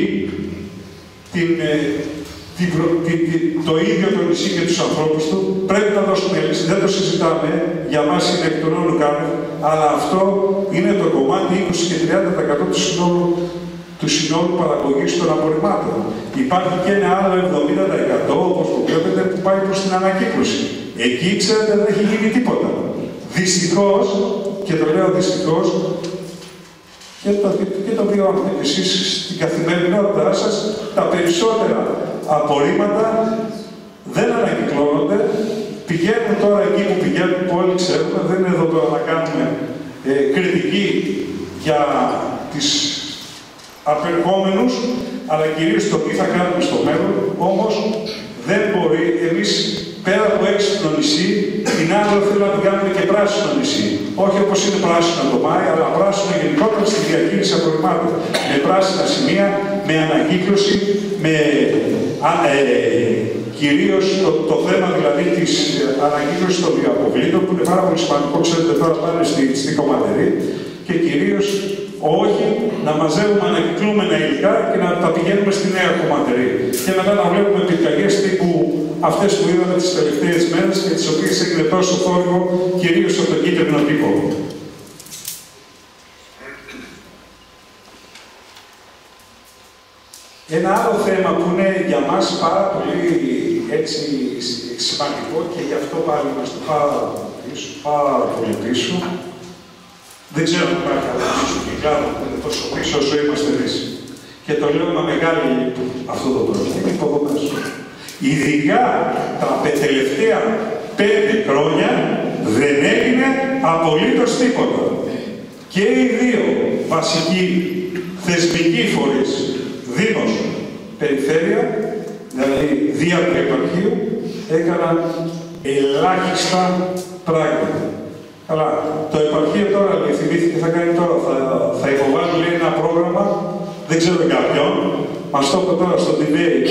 την, ε, την, την, το ίδιο το νησί και τους ανθρώπους του, πρέπει να δώσουμε λύση. Δεν το συζητάμε, για μας είναι εκ των όνων αλλά αυτό είναι το κομμάτι 20 και 30% του συνόλου του συνόλου παραγωγής των απορριμμάτων. Υπάρχει και ένα άλλο 70% όπως το βλέπετε που πάει προς την ανακύκλωση. Εκεί ξέρετε δεν έχει γίνει τίποτα. Δυστυχώς, και το λέω δυστυχώς, και το, και το βιώνετε εσείς στην καθημερινότητά σας, τα περισσότερα απορρίμματα δεν ανακυκλώνονται, πηγαίνουν τώρα εκεί που πηγαίνουν, που όλοι ξέρουμε, δεν είναι εδώ τώρα να κάνουμε ε, κριτική για τις απερχόμενους, αλλά κυρίως το τι θα κάνουμε στο μέλλον, όμως δεν μπορεί εμείς πέρα από έξυπνο νησί, την άλλη θέλουμε να την κάνουμε και πράσινο νησί. Όχι όπως είναι πράσινο το Μάη, αλλά πράσινο γενικότερα στη διαχείριση απορριμμάτων. Με πράσινα σημεία, με ανακύκλωση, με ε, κυρίως το, το, θέμα δηλαδή της ανακύκλωσης των βιοαποβλήτων, που είναι πάρα πολύ σημαντικό, ξέρετε τώρα πάνε στη, στη κομματερή, και κυρίως όχι να μαζεύουμε ανακυκλούμενα υλικά και να τα πηγαίνουμε στη νέα κομματερή. Και μετά να βλέπουμε πυρκαγιές τύπου αυτές που είδαμε τις τελευταίες μέρες και τις οποίες έγινε τόσο θόρυβο κυρίως από τον κίτρινο τύπο. Ένα άλλο θέμα που είναι για μας πάρα πολύ έτσι σημαντικό και γι' αυτό πάλι είμαστε πάρα, πάρα πολύ πίσω, δεν ξέρω αν υπάρχει άλλο πίσω και κλάδο που είναι τόσο πίσω όσο είμαστε εμείς. Και το λέω με μεγάλη αυτό το πρόβλημα. Είναι υποδομές. Ειδικά τα τελευταία πέντε χρόνια δεν έγινε απολύτως τίποτα. Και οι δύο βασικοί θεσμικοί φορείς, Δήμος, Περιφέρεια, δηλαδή δια του επαρχείου, έκαναν ελάχιστα πράγματα. Καλά. Το επαρχείο τώρα θυμήθηκε θα κάνει τώρα, θα, θα υποβάλει λέει, ένα πρόγραμμα, δεν ξέρω κάποιον, μας το είπε τώρα στο debate,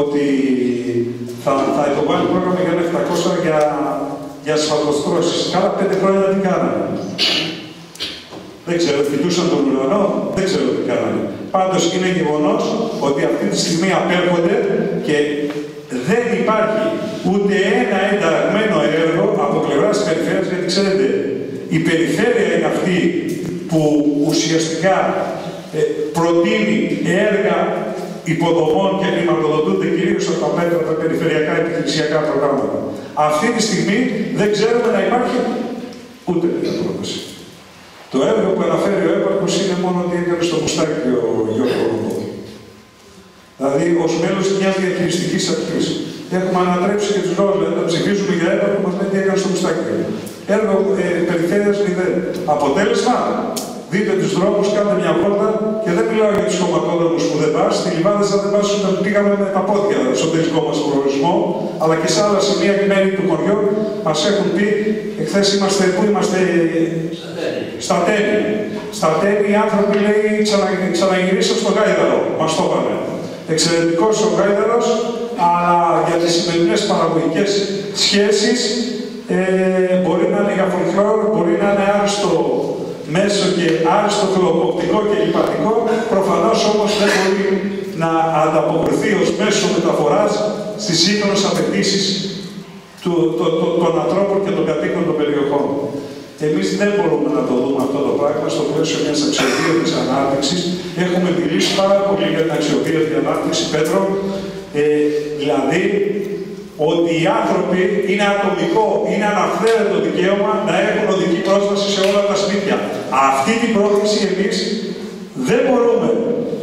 ότι θα, θα υποβάλει πρόγραμμα για 700 για, για ασφαλτοστρώσεις. Κάνα πέντε χρόνια τι κάνανε. Δεν ξέρω, φοιτούσαν τον ουρανό, δεν ξέρω τι κάνανε. Πάντως είναι γεγονός ότι αυτή τη στιγμή απέρχονται και δεν υπάρχει ούτε ένα ενταγμένο έργο από πλευρά της περιφέρειας, γιατί ξέρετε, η περιφέρεια είναι αυτή που ουσιαστικά ε, προτείνει έργα υποδομών και χρηματοδοτούνται κυρίως από τα μέτρα τα περιφερειακά επιχειρησιακά προγράμματα. Αυτή τη στιγμή δεν ξέρουμε να υπάρχει ούτε μια πρόταση. Το έργο που αναφέρει ο έπαρχος είναι μόνο ότι έκανε στο μουστάκι ο Γιώργος Ρομπό. Δηλαδή, ως μέλος μιας διαχειριστικής αρχής, έχουμε ανατρέψει και τους λόγου. Δηλαδή, να ψηφίζουμε για έπαρχο, μας λέει τι έκανε στο μουστάκι. Έργο ε, περιφέρειας μηδέν. Αποτέλεσμα, Δείτε τους δρόμους, κάντε μια πόρτα και δεν μιλάω για τους κομματόδρομους που δεν πας. Στη Λιβάδα δεν πας όταν πήγαμε με τα πόδια στον τελικό μας προορισμό, αλλά και σε άλλα σημεία και μέρη του χωριού μας έχουν πει. Εχθές είμαστε, πού είμαστε, στα τέννη. Στα τέννη οι άνθρωποι λέει ξανα, ξαναγυρίσαν στο Γάιδαρο. Μας το είπαμε. Εξαιρετικός ο Γάιδαρο, αλλά για τις σημερινές παραγωγικές σχέσεις ε, μπορεί να είναι για φολκλόρ, μπορεί να είναι άριστο μέσο και άριστο οπτικό και λιπατικό, προφανώς όμως δεν μπορεί να ανταποκριθεί ως μέσο μεταφοράς στις σύγχρονες απαιτήσεις των ανθρώπων και των κατοίκων των περιοχών. Εμείς δεν μπορούμε να το δούμε αυτό το πράγμα στο πλαίσιο μιας αξιοδίωτης ανάπτυξης. Έχουμε μιλήσει πάρα πολύ για την αξιοδίωτη ανάπτυξη, Πέτρο. Ε, δηλαδή, ότι οι άνθρωποι είναι ατομικό, είναι αναφέρετο δικαίωμα να έχουν οδική πρόσβαση σε όλα τα σπίτια. Αυτή την πρόκληση εμείς δεν μπορούμε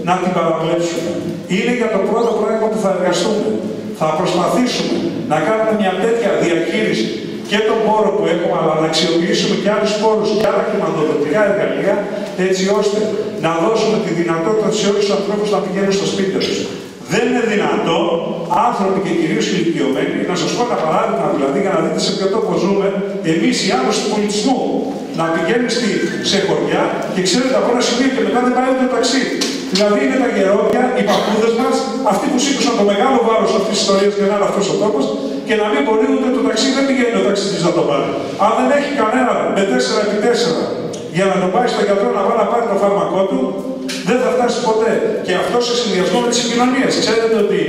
να την παραβλέψουμε. Είναι για το πρώτο πράγμα που θα εργαστούμε. Θα προσπαθήσουμε να κάνουμε μια τέτοια διαχείριση και τον πόρο που έχουμε, αλλά να αξιοποιήσουμε και άλλους πόρους και άλλα χρηματοδοτικά εργαλεία, έτσι ώστε να δώσουμε τη δυνατότητα σε όλους τους ανθρώπους να πηγαίνουν στο σπίτι τους. Δεν είναι δυνατό άνθρωποι και κυρίως ηλικιωμένοι, να σας πω ένα παράδειγμα δηλαδή για να δείτε σε ποιο τόπο ζούμε, εμείς οι άνθρωποι του πολιτισμού, να πηγαίνουν στη, σε χωριά και ξέρετε από ένα σημείο και μετά δεν πάει ούτε το ταξί. Δηλαδή είναι τα γερόντια, οι παππούδες μας, αυτοί που σήκωσαν το μεγάλο βάρος αυτής της ιστορίας για να είναι αυτός ο τόπος και να μην μπορεί ούτε το ταξί, δεν πηγαίνει ο ταξιτζής να το πάρει. Αν δεν έχει κανένα με 4x4 για να τον πάει στο γιατρό να πάει να πάρει το φάρμακό του, δεν θα φτάσει ποτέ. Και αυτό σε συνδυασμό με τις συγκοινωνίε. Ξέρετε ότι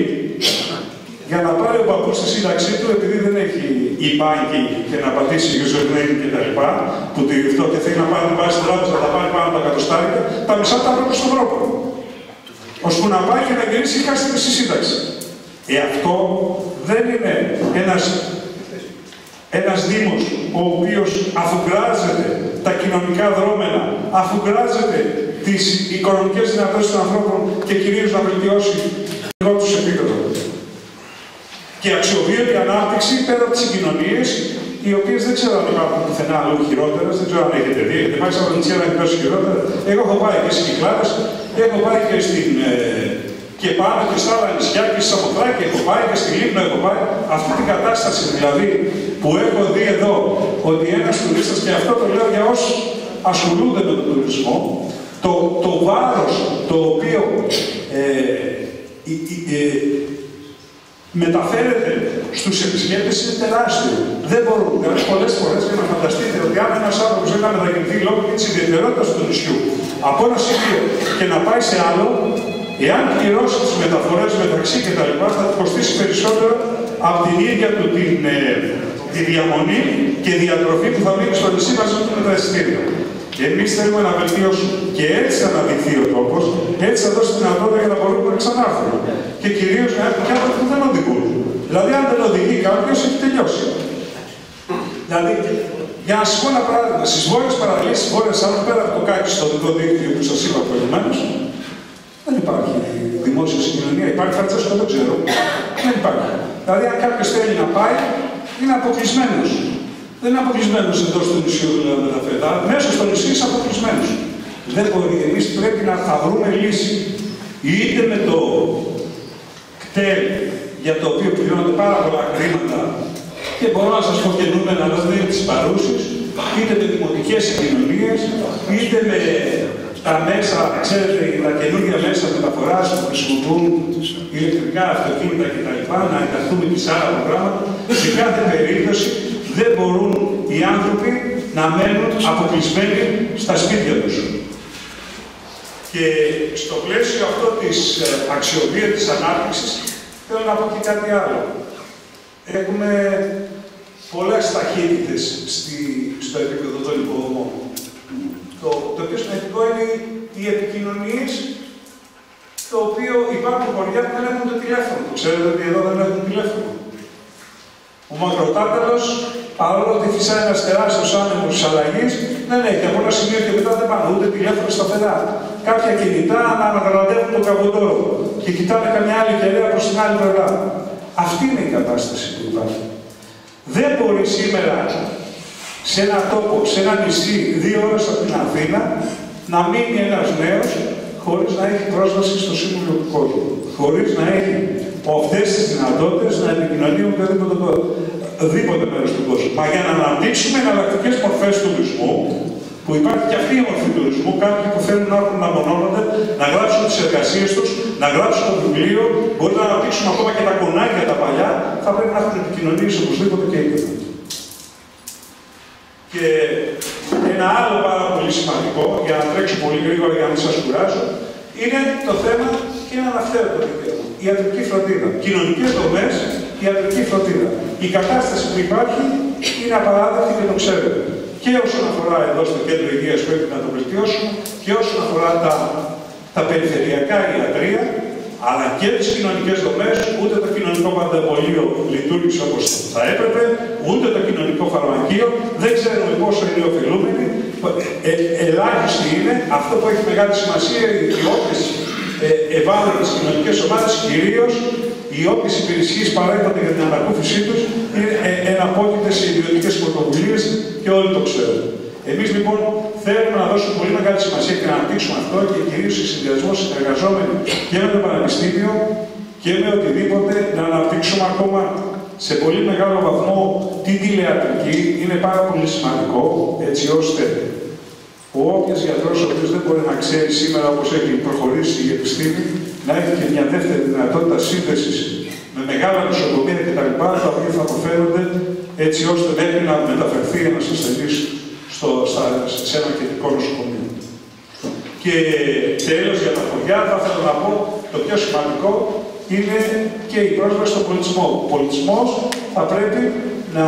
για να πάρει ο παππούς στη σύνταξή του, επειδή δεν έχει η μπάνκι και να πατήσει username και τα λοιπά, που τη αυτό και θέλει να πάρει την βάση στην τράπεζα, θα πάρει πάνω από τα κατοστάρια, τα μισά τα πρέπει στον τρόπο. Ώστε να πάει και να γυρίσει και χάσει τη σύνταξη. Ε, αυτό δεν είναι ένας, ένας Δήμος ο οποίος αφουγκράζεται τα κοινωνικά δρόμενα, αφουγκράζεται τις οικονομικές δυνατότητες των ανθρώπων και κυρίως να βελτιώσει το τους επίπεδο. Και αξιοβίωτη ανάπτυξη πέρα από τις συγκοινωνίες, οι οποίες δεν ξέρω αν υπάρχουν πουθενά αλλού χειρότερες, δεν ξέρω αν έχετε δει. Δεν πάει σαν Βενιτσία να είναι χειρότερα. Εγώ έχω πάει και στις Κυκλάδες, έχω πάει και στην. Ε, και πάνω και στα άλλα νησιά και στη Σαμοθράκη έχω πάει και στη Λίμνο έχω πάει. Αυτή την κατάσταση δηλαδή που έχω δει εδώ, ότι ένας τουρίστας, και αυτό το λέω για όσους ασχολούνται με τον τουρισμό, το, το βάρος το οποίο ε, ε, μεταφέρεται στους επισκέπτες είναι τεράστιο. Δεν μπορούν. Δηλαδή, πολλές φορές για να φανταστείτε ότι αν ένας άνθρωπος δεν να μετακινηθεί λόγω της ιδιαιτερότητας του νησιού από ένα σημείο και να πάει σε άλλο, εάν πληρώσει τις μεταφορές μεταξύ και τα λοιπά, θα του κοστίσει περισσότερο από την ίδια του την, ε, τη διαμονή και διατροφή που θα μείνει στο νησί μαζί με τα εισιτήρια. Εμείς θέλουμε να βελτιώσουμε και έτσι θα αναδειχθεί ο τόπος, έτσι θα δώσει δυνατότητα για να μπορούμε να ξανάρθουμε. Και κυρίως να έχουμε και άνθρωποι που δεν οδηγούν. Δηλαδή, αν δεν οδηγεί κάποιος, έχει τελειώσει. Δηλαδή, για να σα πω ένα παράδειγμα, στις βόρειες παραλίες, στι βόρειες άλλε, πέρα από το κάκι στο δικό δίκτυο που σας είπα προηγουμένως, δεν υπάρχει δημόσια συγκοινωνία. Υπάρχει Φραντσέσκο, δεν ξέρω. Δεν υπάρχει. Δηλαδή, αν κάποιος θέλει να πάει, είναι αποκλεισμένος. Δεν είναι αποκλεισμένος εντός του νησιού δηλαδή μεταφέρει. Μέσα στο νησί είσαι αποκλεισμένος. Δεν μπορεί. Εμείς πρέπει να θα βρούμε λύση. Είτε με το κτέλ για το οποίο πληρώνονται πάρα πολλά χρήματα και μπορώ να σας πω και νούμερα, αλλά δεν είναι τις παρούσεις, είτε με δημοτικές συγκοινωνίες, είτε με τα μέσα, ξέρετε, τα καινούργια μέσα μεταφοράς που χρησιμοποιούν ηλεκτρικά αυτοκίνητα κτλ. Να ενταχθούμε και σε άλλα προγράμματα. Σε κάθε περίπτωση δεν μπορούν οι άνθρωποι να μένουν αποκλεισμένοι στα σπίτια τους. Και στο πλαίσιο αυτό της ε, αξιοποίητης ανάπτυξης, θέλω να πω και κάτι άλλο. Έχουμε πολλές ταχύτητες στη, στο επίπεδο των υποδομών. Το, το πιο σημαντικό είναι οι επικοινωνίες, το οποίο υπάρχουν χωριά που δεν έχουν το τηλέφωνο. Το ξέρετε ότι εδώ δεν έχουν τηλέφωνο. Ο μακροτάταλος, παρόλο ότι φυσάει ένας τεράστιος άνεμος της αλλαγής, δεν έχει. Από ένα σημείο και μετά δεν πάνε ούτε τηλέφωνο σταθερά. Κάποια κινητά να ανακαλαντεύουν τον καβοντόρο και κοιτάνε καμιά άλλη κεραία προς την άλλη πλευρά. Αυτή είναι η κατάσταση που υπάρχει. Δεν μπορεί σήμερα σε ένα τόπο, σε ένα νησί, δύο ώρες από την Αθήνα, να μείνει ένας νέος χωρίς να έχει πρόσβαση στο σύμβουλο του κόσμου. Χωρίς να έχει αυτές τις δυνατότητες να επικοινωνεί με οποιοδήποτε μέρος του κόσμου. Μα για να αναπτύξουμε εναλλακτικές μορφές τουρισμού, που υπάρχει και αυτή η μορφή τουρισμού, κάποιοι που θέλουν να έχουν να μονώνονται, να γράψουν τις εργασίες τους, να γράψουν το βιβλίο, μπορεί να αναπτύξουν ακόμα και τα κονάκια τα παλιά, θα πρέπει να έχουν επικοινωνίε οπωσδήποτε και ίντερνετ. Και ένα άλλο πάρα πολύ σημαντικό, για να τρέξω πολύ γρήγορα για να μην σας κουράσω, είναι το θέμα και ένα αυθαίρετο δικαίωμα. Η ιατρική φροντίδα. Κοινωνικές δομές, ιατρική φροντίδα. Η κατάσταση που υπάρχει είναι απαράδεκτη και το ξέρετε. Και όσον αφορά εδώ στο κέντρο υγείας πρέπει να το βελτιώσουμε και όσον αφορά τα, τα περιφερειακά ιατρία, αλλά και τις κοινωνικές δομές, ούτε το κοινωνικό παντεπολείο λειτουργήσε όπως θα έπρεπε, ούτε το κοινωνικό φαρμακείο. Δεν ξέρουμε πόσο είναι οι ωφελούμενοι. Ε, ελάχιστοι είναι. Αυτό που έχει μεγάλη σημασία είναι οι όποιες ε, ευάλωτες κοινωνικές ομάδες, κυρίως οι όποιες υπηρεσίες παρέχονται για την ανακούφιση τους, είναι ε, εναπόκειται σε ιδιωτικές πρωτοβουλίες και όλοι το ξέρουν. Εμείς λοιπόν θέλουμε να δώσουμε πολύ μεγάλη σημασία και να αναπτύξουμε αυτό και κυρίως σε συνδυασμό συνεργαζόμενοι και με το Πανεπιστήμιο και με οτιδήποτε να αναπτύξουμε ακόμα σε πολύ μεγάλο βαθμό την τηλεατρική. Είναι πάρα πολύ σημαντικό έτσι ώστε ο όποιος γιατρός ο οποίος δεν μπορεί να ξέρει σήμερα όπως έχει προχωρήσει η επιστήμη, να έχει και μια δεύτερη δυνατότητα σύνδεσης με μεγάλα νοσοκομεία κτλ. τα οποία θα αποφέρονται έτσι ώστε μέχρι να μεταφερθεί ένας ασθενής σε ένα κεντρικό νοσοκομείο. Και τέλος για τα χωριά θα ήθελα να πω το πιο σημαντικό είναι και η πρόσβαση στον πολιτισμό. Ο πολιτισμός θα πρέπει να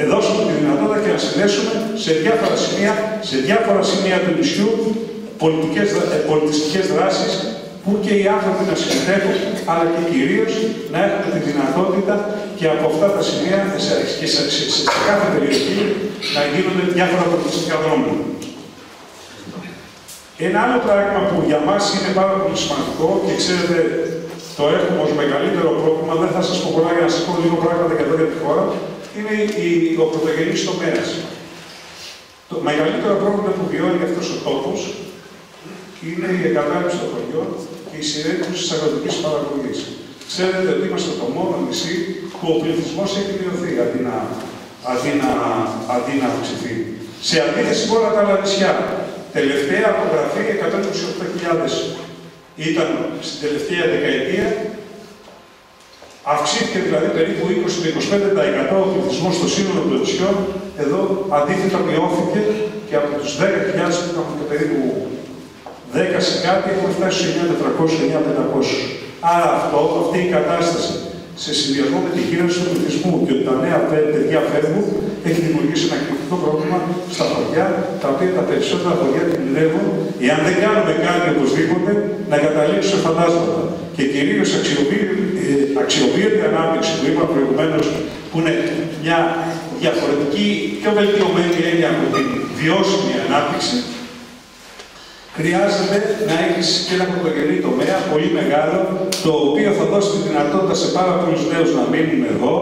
ε, δώσουμε τη δυνατότητα και να συνδέσουμε σε διάφορα σημεία, σε διάφορα σημεία του νησιού πολιτικές, ε, πολιτιστικές δράσεις που και οι άνθρωποι να συμμετέχουν, αλλά και κυρίως να έχουν τη δυνατότητα και από αυτά τα σημεία και σε, σε, σε, σε κάθε περιοχή να γίνονται διάφορα πολιτιστικά δρόμια. Ένα άλλο πράγμα που για μας είναι πάρα πολύ σημαντικό και ξέρετε το έχουμε ως μεγαλύτερο πρόβλημα, δεν θα σας πω πολλά για να σας πω λίγο πράγματα για εδώ για τη χώρα, είναι η, ο πρωτογενής τομέας. Το μεγαλύτερο πρόβλημα που βιώνει αυτός ο τόπος είναι η εγκατάλειψη των χωριών και η συρρέτηση της αγροτικής παραγωγής. Ξέρετε ότι είμαστε το μόνο νησί που ο πληθυσμός έχει μειωθεί αντί να, αντί να, αντί να αυξηθεί. Σε αντίθεση με όλα τα άλλα νησιά, τελευταία απογραφή 128.000 ήταν στην τελευταία δεκαετία, αυξήθηκε δηλαδή περίπου 20-25% ο πληθυσμός στο σύνολο των νησιών, εδώ αντίθετα μειώθηκε και από τους 10.000 που είχαμε και περίπου 10 σε κάτι έχουμε φτάσει σε 9.400-9.500. Άρα αυτό, αυτή η κατάσταση σε συνδυασμό με τη γύρανση του πληθυσμού και ότι τα νέα παιδιά φεύγουν, έχει δημιουργήσει ένα κοινωνικό πρόβλημα στα χωριά, τα οποία τα περισσότερα χωριά κινδυνεύουν, εάν δεν κάνουμε κάτι οπωσδήποτε, να καταλήξουν σε φαντάσματα. Και κυρίως αξιοποιείται η ανάπτυξη που είπα προηγουμένως, που είναι μια διαφορετική, πιο βελτιωμένη έννοια από την βιώσιμη ανάπτυξη, χρειάζεται να έχεις και ένα πρωτογενή τομέα πολύ μεγάλο, το οποίο θα δώσει τη δυνατότητα σε πάρα πολλούς νέους να μείνουν εδώ,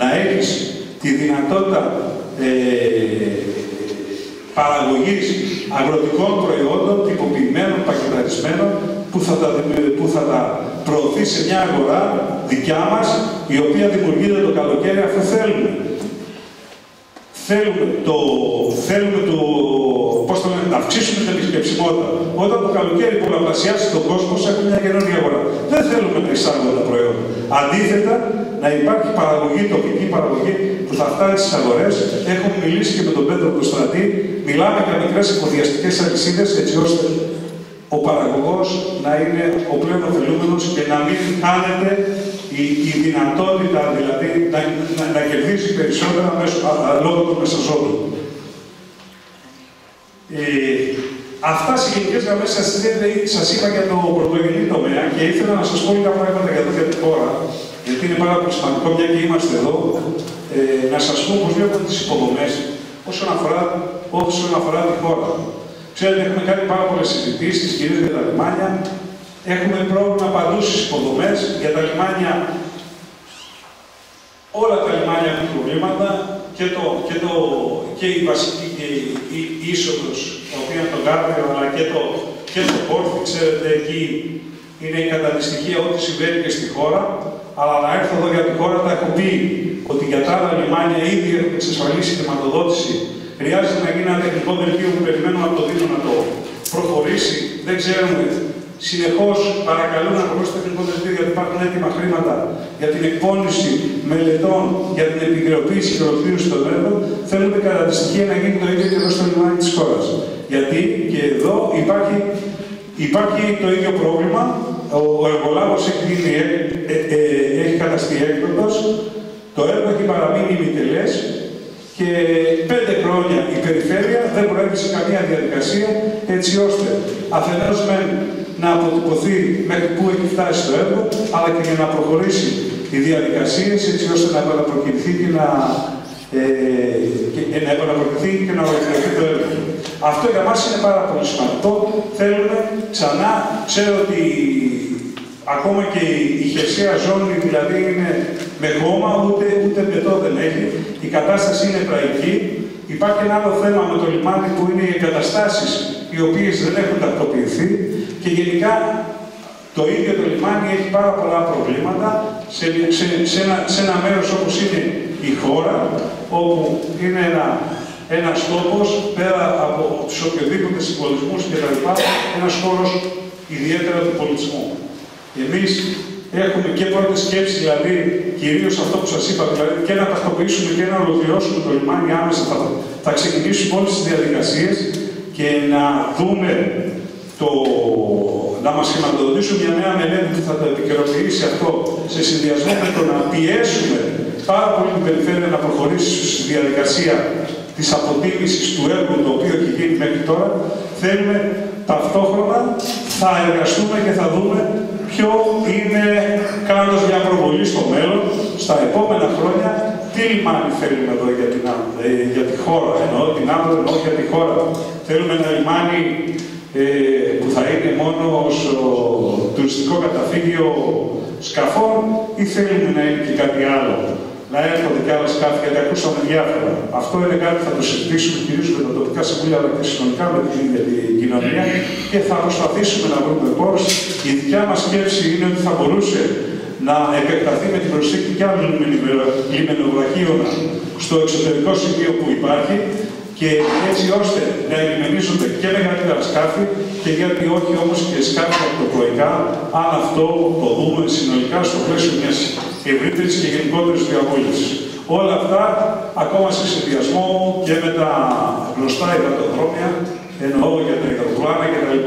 να έχεις τη δυνατότητα ε, παραγωγής αγροτικών προϊόντων, τυποποιημένων, πακεταρισμένων, που θα, τα, που θα τα προωθεί σε μια αγορά δικιά μας, η οποία δημιουργείται το καλοκαίρι αφού θέλουμε. Θέλουμε το, θέλουμε το, πώς πώς το λένε, να αυξήσουμε την επισκεψιμότητα. Όταν το καλοκαίρι πολλαπλασιάσει τον κόσμο, έχουμε μια καινούργια αγορά. Δεν θέλουμε να εισάγουμε τα προϊόντα. Αντίθετα, να υπάρχει παραγωγή, τοπική παραγωγή που θα φτάνει στις αγορές. Έχουμε μιλήσει και με τον Πέτρο Κωνσταντή. Μιλάμε για μικρές εφοδιαστικές αλυσίδες έτσι ώστε ο παραγωγός να είναι ο πλέον ωφελούμενος και να μην χάνεται η, η δυνατότητα δηλαδή να, να, να κερδίσει περισσότερα μέσω, α, λόγω των μεσαζόντων. Ε, αυτά σε γενικέ γραμμέ σας είπα για το πρωτογενή τομέα και ήθελα να σας πω λίγα πράγματα για το για την χώρα, γιατί είναι πάρα πολύ σημαντικό, μια και είμαστε εδώ, ε, να σας πω πώ βλέπουμε τις υποδομές όσον αφορά, όσον αφορά τη χώρα. Ξέρετε, έχουμε κάνει πάρα πολλές συζητήσεις, κυρίως για τα λιμάνια. Έχουμε πρόβλημα παντού στις υποδομές. Για τα λιμάνια, όλα τα λιμάνια έχουν προβλήματα και, το, και, το, και η βασική και η, η, η είσοδος, το οποίο είναι το Κάρπιο, αλλά και το, και το Πόρθι, ξέρετε, εκεί είναι η καταδυστυχία ό,τι συμβαίνει και στη χώρα. Αλλά να έρθω εδώ για τη χώρα, τα έχω πει ότι για τα άλλα λιμάνια ήδη έχουν εξασφαλίσει χρηματοδότηση Χρειάζεται να γίνει ένα τεχνικό δελτίο που περιμένουμε από το Δήμο να το προχωρήσει. Δεν ξέρουμε. Συνεχώς παρακαλούν να προχωρήσει το τεχνικό δελτίο γιατί υπάρχουν έτοιμα χρήματα για την εκπόνηση μελετών για την επικαιροποίηση και ολοκλήρωση των έργων. Θέλουμε κατά τη στοιχεία να γίνει το ίδιο και εδώ στο λιμάνι της χώρας. Γιατί και εδώ υπάρχει, υπάρχει το ίδιο πρόβλημα. Ο, ο εργολάβος έχει, ε, ε, ε, έχει καταστεί έκδοτος, το έργο έχει παραμείνει ημιτελές και πέντε χρόνια η περιφέρεια δεν προέβη σε καμία διαδικασία έτσι ώστε αφενός με να αποτυπωθεί μέχρι πού έχει φτάσει το έργο, αλλά και για να προχωρήσει οι διαδικασίες έτσι ώστε να επαναπροκριθεί και να, ε, και, ε, να επαναπροκριθεί και να ολοκληρωθεί το έργο. Αυτό για μας είναι πάρα πολύ σημαντικό. Θέλουμε ξανά, ξέρω ότι ακόμα και η χερσαία ζώνη δηλαδή είναι με χώμα, ούτε, ούτε πετώ δεν έχει. Η κατάσταση είναι τραγική. Υπάρχει ένα άλλο θέμα με το λιμάνι που είναι οι εγκαταστάσεις οι οποίες δεν έχουν τακτοποιηθεί και γενικά το ίδιο το λιμάνι έχει πάρα πολλά προβλήματα σε, σε, σε, ένα, σε ένα μέρος όπως είναι η χώρα, όπου είναι ένα, ένας τόπος, πέρα από τους οποιοδήποτε συμβολισμούς και τα λοιπά, ένας χώρος ιδιαίτερα του πολιτισμού. Εμείς έχουμε και πρώτη σκέψη, δηλαδή κυρίως αυτό που σας είπα, δηλαδή και να τακτοποιήσουμε και να ολοκληρώσουμε το λιμάνι άμεσα. Θα, θα ξεκινήσουμε όλες τις διαδικασίες και να δούμε το, να μας χρηματοδοτήσουν μια νέα μελέτη που θα το επικαιροποιήσει αυτό σε συνδυασμό με το να πιέσουμε πάρα πολύ την περιφέρεια να προχωρήσει στη διαδικασία της αποτίμησης του έργου το οποίο έχει γίνει μέχρι τώρα, θέλουμε ταυτόχρονα θα εργαστούμε και θα δούμε ποιο είναι, κάνοντας μια προβολή στο μέλλον, στα επόμενα χρόνια, τι λιμάνι θέλουμε εδώ για, την, ε, για τη χώρα, εννοώ την άμμο, εννοώ για τη χώρα. Θέλουμε ένα λιμάνι ε, που θα είναι μόνο ως τουριστικό καταφύγιο σκαφών ή θέλουμε να είναι και κάτι άλλο; Να έρχονται και άλλα σκάφη, γιατί ακούσαμε διάφορα. Αυτό είναι κάτι που θα το συζητήσουμε κυρίως με τα τοπικά συμβούλια, αλλά και συνολικά με την ίδια την κοινωνία και θα προσπαθήσουμε να βρούμε πώ. Η δικιά μας σκέψη είναι ότι θα μπορούσε να επεκταθεί με την προσθήκη και άλλων λιμενοβραχίων στο εξωτερικό σημείο που υπάρχει και έτσι ώστε να ελιμενίζονται και μεγαλύτερα σκάφη και γιατί όχι όμως και σκάφη αυτοπροϊκά, αν αυτό το δούμε συνολικά στο πλαίσιο μιας ευρύτερης και γενικότερης διαβούλευσης. Όλα αυτά ακόμα σε συνδυασμό και με τα γνωστά υδατοδρόμια, εννοώ για τα υδατοπλάνα κτλ.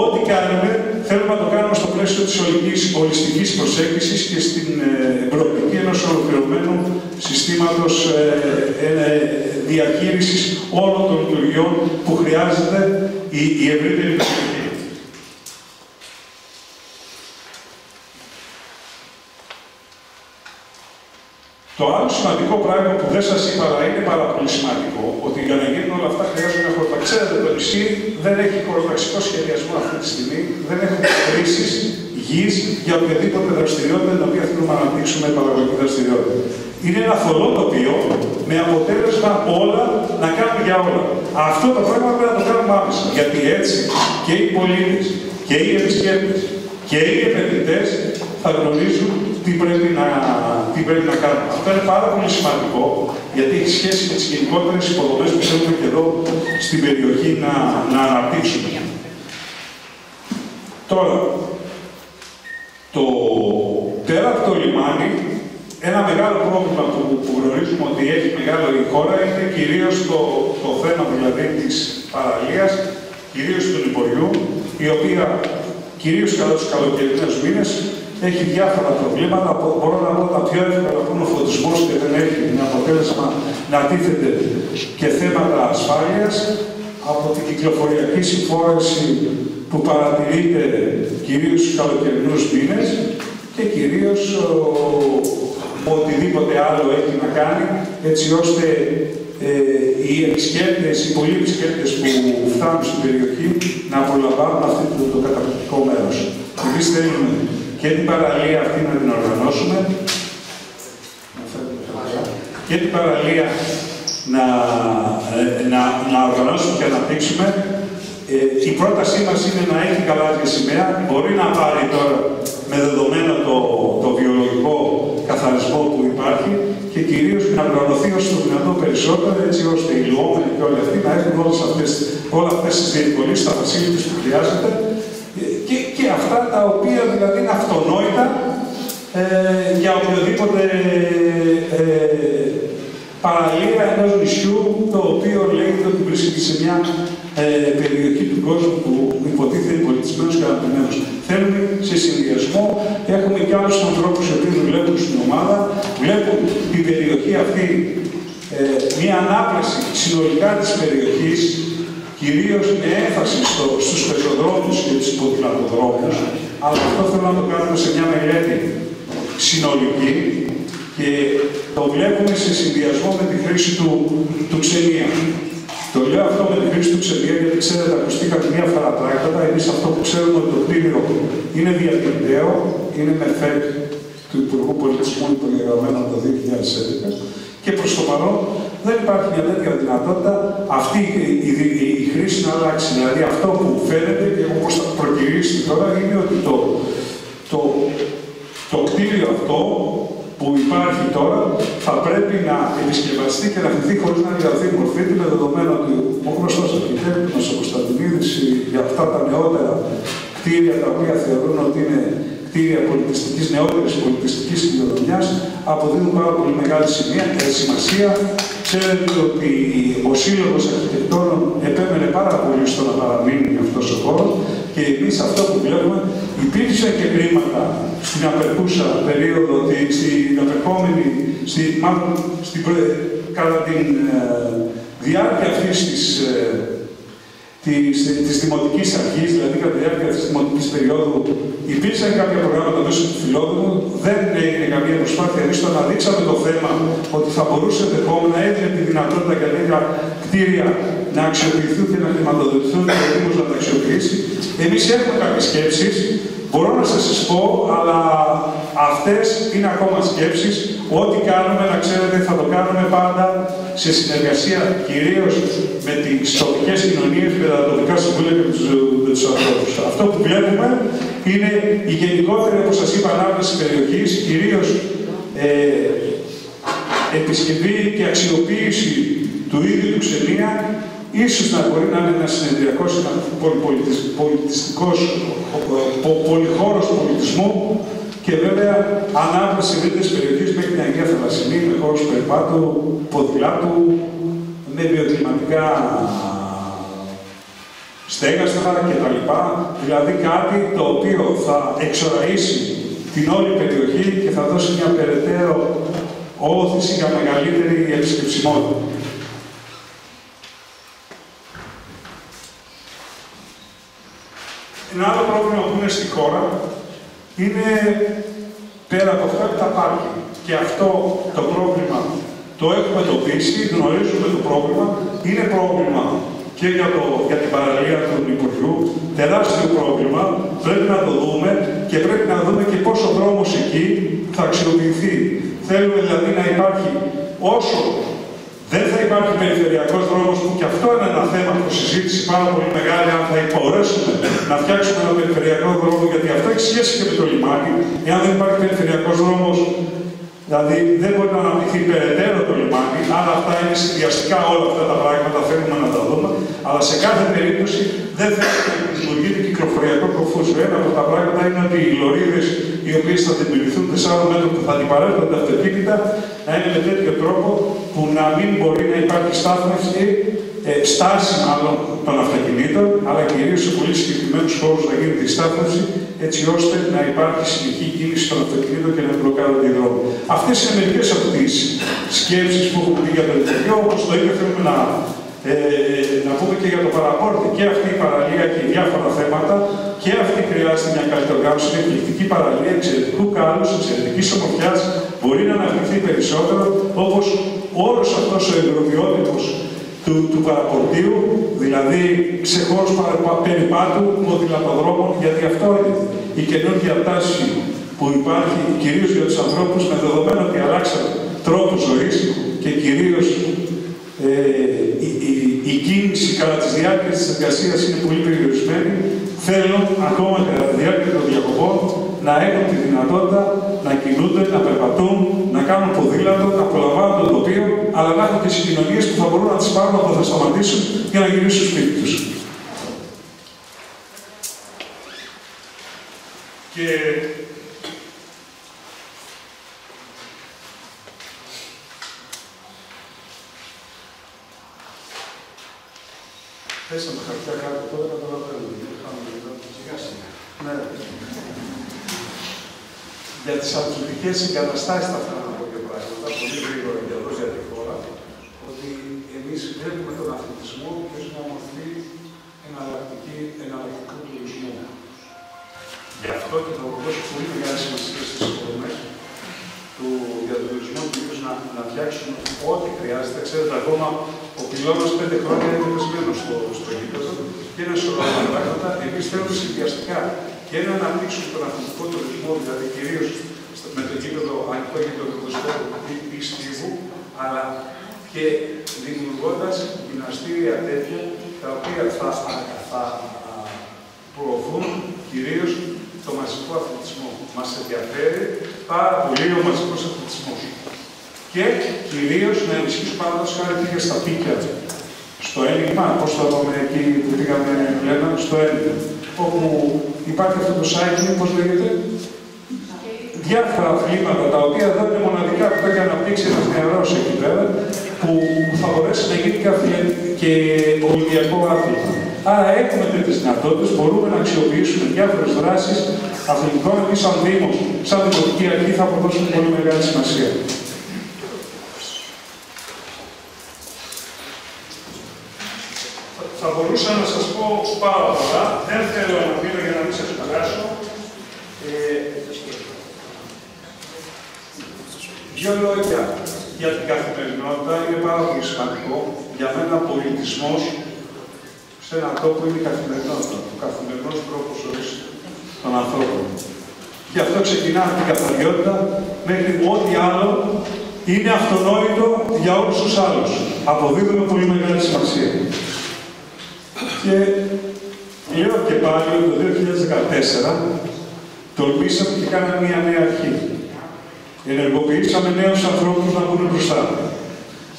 Ό,τι κάνουμε, θέλουμε να το κάνουμε στο πλαίσιο της ολικής, ολιστικής προσέγγισης και στην ε, προοπτική ενός ολοκληρωμένου συστήματος ε, ε, διαχείρισης όλων των λειτουργιών που χρειάζεται η, η ευρύτερη Το άλλο σημαντικό πράγμα που δεν σας είπα, αλλά είναι πάρα πολύ σημαντικό, ότι για να γίνουν όλα αυτά χρειάζονται χωροταξία. Ξέρετε, το νησί δεν έχει χωροταξικό σχεδιασμό αυτή τη στιγμή, δεν έχουμε χρήσεις γης για οποιαδήποτε δραστηριότητα την οποία θέλουμε να αναπτύξουμε παραγωγική δραστηριότητα. Είναι ένα θολό τοπίο με αποτέλεσμα όλα να κάνουμε για όλα. Αυτό το πράγμα πρέπει να το κάνουμε άμεσα. Γιατί έτσι και οι πολίτες και οι επισκέπτες και οι επενδυτές θα γνωρίζουν τι πρέπει, να, τι πρέπει να κάνουμε. Αυτό είναι πάρα πολύ σημαντικό, γιατί έχει σχέση με τις γενικότερες υποδομές που θέλουμε και εδώ στην περιοχή να, να αναπτύξουμε. Τώρα, το τεράστιο λιμάνι, ένα μεγάλο πρόβλημα που, που γνωρίζουμε ότι έχει μεγάλο η χώρα είναι κυρίως το, το θέμα δηλαδή της παραλίας, κυρίως του νηποριού, η οποία κυρίως κατά τους καλοκαιρινούς μήνες έχει διάφορα προβλήματα. Μπορώ να πω τα πιο εύκολα που είναι ο φωτισμός και δεν έχει με αποτέλεσμα να τίθεται και θέματα ασφάλειας από την κυκλοφοριακή συμφόρηση που παρατηρείται κυρίως στους καλοκαιρινούς μήνες και κυρίως οτιδήποτε άλλο έχει να κάνει, έτσι ώστε ε, οι επισκέπτες, οι πολλοί επισκέπτες που φτάνουν στην περιοχή να απολαμβάνουν αυτό το, το καταπληκτικό μέρος. Εμείς θέλουμε και την παραλία αυτή να την οργανώσουμε και την παραλία να, ε, να, να οργανώσουμε και να αναπτύξουμε. Ε, η πρότασή μας είναι να έχει γαλάζια σημαία. Μπορεί να πάρει τώρα με δεδομένο το, το βιολογικό καθαρισμό που υπάρχει και κυρίως να οργανωθεί όσο το δυνατόν περισσότερο έτσι ώστε οι λουόμενοι και όλοι αυτοί να έχουν όλες αυτές, όλα αυτές τις διευκολύνσεις, τα facilities που χρειάζεται και, και αυτά τα οποία δηλαδή είναι αυτονόητα ε, για οποιοδήποτε ε, παραλία ενός νησιού το οποίο λέγεται ότι βρίσκεται σε μια ε, περιοχή του κόσμου που υποτίθεται πολιτισμένος και αναπτυγμένος. Θέλουμε σε συνδυασμό, έχουμε και άλλους ανθρώπους οι οποίοι δουλεύουν στην ομάδα, βλέπουν την περιοχή αυτή ε, μια ανάπλαση συνολικά της περιοχής, κυρίως με έμφαση στο, στους πεζοδρόμους και τους υποδηλατοδρόμου, αλλά αυτό θέλω να το κάνουμε σε μια μελέτη συνολική και το βλέπουμε σε συνδυασμό με τη χρήση του, του ξενία. Το λέω αυτό με τη χρήση του ξενία γιατί ξέρετε, ακουστήκαν διάφορα πράγματα. Εμείς αυτό που ξέρουμε ότι το κτίριο είναι διατηρηταίο, είναι με ΦΕΚ του Υπουργού Πολιτισμού υπογεγραμμένο το 2011 και προς το παρόν δεν υπάρχει μια τέτοια δυνατότητα αυτή η, η, η, η χρήση να αλλάξει. Δηλαδή αυτό που φαίνεται και όπως θα προκυρήσει τώρα είναι ότι το, το, το κτίριο αυτό που υπάρχει τώρα θα πρέπει να επισκευαστεί και να χτιστεί χωρίς να διαδοθεί μορφή του, με δεδομένο ότι ο γνωστός αρχιτέκτονα ο Κωνσταντινίδης για αυτά τα νεότερα κτίρια τα οποία θεωρούν ότι είναι κτίρια πολιτιστικής, νεότερης πολιτιστικής κληρονομιάς, αποδίδουν πάρα πολύ μεγάλη ε, σημασία. Ξέρετε ότι ο Σύλλογος Αρχιτεκτόρων επέμενε πάρα πολύ στο να παραμείνει αυτός ο χώρος και εμείς αυτό που βλέπουμε υπήρξε και χρήματα στην απερχούσα περίοδο, στην απερχόμενη, στη, μάλλον, στην, κατά τη ε, διάρκεια αυτής της ε, της, της Δημοτικής Αρχής, δηλαδή κατά τη διάρκεια της Δημοτικής περίοδου, υπήρξαν κάποια προγράμματα μέσω του φιλόδομου, δεν έγινε καμία προσπάθεια. Εμείς το αναδείξαμε το θέμα ότι θα μπορούσε ενδεχόμενα έδινε τη δυνατότητα για τέτοια κτίρια να αξιοποιηθούν και να χρηματοδοτηθούν και ο Δήμος να τα αξιοποιήσει. Εμείς έχουμε κάποιες σκέψεις, μπορώ να σας τις πω, αλλά αυτές είναι ακόμα σκέψεις. Ό,τι κάνουμε, να ξέρετε, θα το κάνουμε πάντα σε συνεργασία κυρίως με τις τοπικές κοινωνίες, με τα τοπικά συμβούλια και με τους ανθρώπους. Αυτό που βλέπουμε είναι η γενικότερη, όπως σας είπα, ανάπτυξη της περιοχής, κυρίως ε, επισκευή και αξιοποίηση του ίδιου του ξενία, ίσως να μπορεί να είναι ένας συνεδριακός, ένας πολιτιστικός, πολυχώρος πολιτισμού και βέβαια ανάπτυξη ευρύτερης περιοχής μέχρι την Αγία Θαλασσινή με χώρους περιπάτου, ποδηλάτου, με βιοκλιματικά στέγαστα κτλ. Δηλαδή κάτι το οποίο θα εξοραίσει την όλη περιοχή και θα δώσει μια περαιτέρω όθηση για μεγαλύτερη επισκεψιμότητα. Ένα άλλο πρόβλημα που είναι στη χώρα είναι πέρα από αυτά τα πάρκινγκ. Και αυτό το πρόβλημα το έχουμε εντοπίσει, γνωρίζουμε το πρόβλημα, είναι πρόβλημα και για, το, για την παραλία του Υπουργείου, τεράστιο πρόβλημα, πρέπει να το δούμε και πρέπει να δούμε και πόσο δρόμος εκεί θα αξιοποιηθεί. Θέλουμε δηλαδή να υπάρχει όσο Δεν θα υπάρχει περιφερειακός δρόμος που και αυτό είναι ένα θέμα που συζήτηση πάρα πολύ μεγάλη. Αν θα μπορέσουμε να φτιάξουμε ένα περιφερειακό δρόμο, γιατί αυτό έχει σχέση και με το λιμάνι. Εάν δεν υπάρχει περιφερειακός δρόμος, δηλαδή δεν μπορεί να αναπτυχθεί περαιτέρω το λιμάνι. Άρα αυτά είναι συνδυαστικά όλα αυτά τα πράγματα, θέλουμε να τα δούμε. Αλλά σε κάθε περίπτωση δεν θέλουμε να δημιουργείται κυκλοφοριακό προφούσιο. Ένα από τα πράγματα είναι ότι οι λωρίδες οι οποίες θα δημιουργηθούν 4 μέτρων που θα αντιπαρέχονται αυτοκίνητα να είναι με τέτοιο τρόπο που να μην μπορεί να υπάρχει στάθμευση, ε, στάση μάλλον των αυτοκινήτων, αλλά κυρίως σε πολύ συγκεκριμένους χώρους να γίνεται η στάθμευση, έτσι ώστε να υπάρχει συνεχή κίνηση των αυτοκινήτων και να μπλοκάρονται οι δρόμοι. Αυτές είναι μερικές από τις σκέψεις που έχουμε πει για το Υπουργείο. Όπως το είπε, θέλουμε να ε, να πούμε και για το παραπόρτι. Και αυτή η παραλία και διάφορα θέματα και αυτή χρειάζεται μια καλύτερη οργάνωση. Είναι εκπληκτική παραλία, εξαιρετικού κάλου, εξαιρετικής ομορφιάς. Μπορεί να αναπτυχθεί περισσότερο όπως όλος αυτός ο εγκροβιότυπο του, του παραπορτίου, δηλαδή σε χώρου περιπάτου, ποδηλατοδρόμων, γιατί αυτό είναι η καινούργια τάση που υπάρχει κυρίως για τους ανθρώπους με δεδομένο ότι αλλάξαν τρόπο ζωής και κυρίως ε, η, η, η, κίνηση κατά της διάρκειας της εργασίας είναι πολύ περιορισμένη. Θέλω ακόμα κατά τη διάρκεια των διακοπών να έχουν τη δυνατότητα να κινούνται, να περπατούν, να κάνουν ποδήλατο, να απολαμβάνουν το τοπίο, αλλά να έχουν και συγκοινωνίες που θα μπορούν να τις πάρουν από θα σταματήσουν για να γυρίσουν στο σπίτι τους. Και Θέσαμε χαρτιά κάτω τώρα, καταλαβαίνουμε. Σιγά σιγά. Ναι. Για τις αθλητικέ εγκαταστάσεις θα ήθελα να πω και πράγματα, πολύ γρήγορα για εδώ για τη χώρα, ότι εμείς βλέπουμε τον αθλητισμό ως μια μορφή εναλλακτικού τουρισμού. Γι' αυτό και θα δώσω πολύ μεγάλη σημασία στις υποδομές του, για τον τουρισμό κυρίως να, να φτιάξουν ό,τι χρειάζεται. Ξέρετε, ακόμα ο πυλώνας πέντε χρόνια είναι πεσμένο στο, στο γήπεδο και ένα σωρό άλλα πράγματα. Εμείς θέλουμε συνδυαστικά και να αναπτύξουμε τον αθλητικό τουρισμό, δηλαδή κυρίως με το γήπεδο ανοιχτό γήπεδο του Στίβου, αλλά και δημιουργώντας γυμναστήρια τέτοια τα οποία θα, θα προωθούν κυρίως το μαζικό αθλητισμό. Μας ενδιαφέρει πάρα πολύ ο μαζικός αθλητισμός. Και κυρίως να ενισχύσουμε παραδείγματο χάρη πήγε στα πίκια στο έλλειμμα, πώς το είπαμε εκεί που πήγαμε, Λένα, στο έλλειμμα. Όπου υπάρχει αυτό το site, πώ λέγεται, διάφορα αθλήματα τα οποία εδώ είναι μοναδικά που έχει αναπτύξει ένας νεαρός εκεί πέρα, που θα μπορέσει να γίνει και ολυμπιακό άθλημα. Άρα έχουμε τέτοιες δυνατότητες, μπορούμε να αξιοποιήσουμε διάφορες δράσεις αθλητικών εμείς σαν Δήμος, σαν δημοτική αρχή θα αποδώσουμε πολύ μεγάλη σημασία. Θα μπορούσα να σας πω πάρα πολλά. Δεν θέλω να μείνω για να μην σας κουράσω. Ε, δύο λόγια για την καθημερινότητα είναι πάρα πολύ σημαντικό. Για μένα ο πολιτισμός σε έναν τόπο είναι η καθημερινότητα. Ο καθημερινός τρόπος ζωής των ανθρώπων. Και αυτό ξεκινά από την καθαριότητα μέχρι ό,τι άλλο είναι αυτονόητο για όλους τους άλλους. Αποδίδουμε πολύ μεγάλη σημασία. Και λέω και πάλι ότι το 2014 τολμήσαμε και κάναμε μια νέα αρχή. Ενεργοποιήσαμε νέους ανθρώπους να μπουν μπροστά.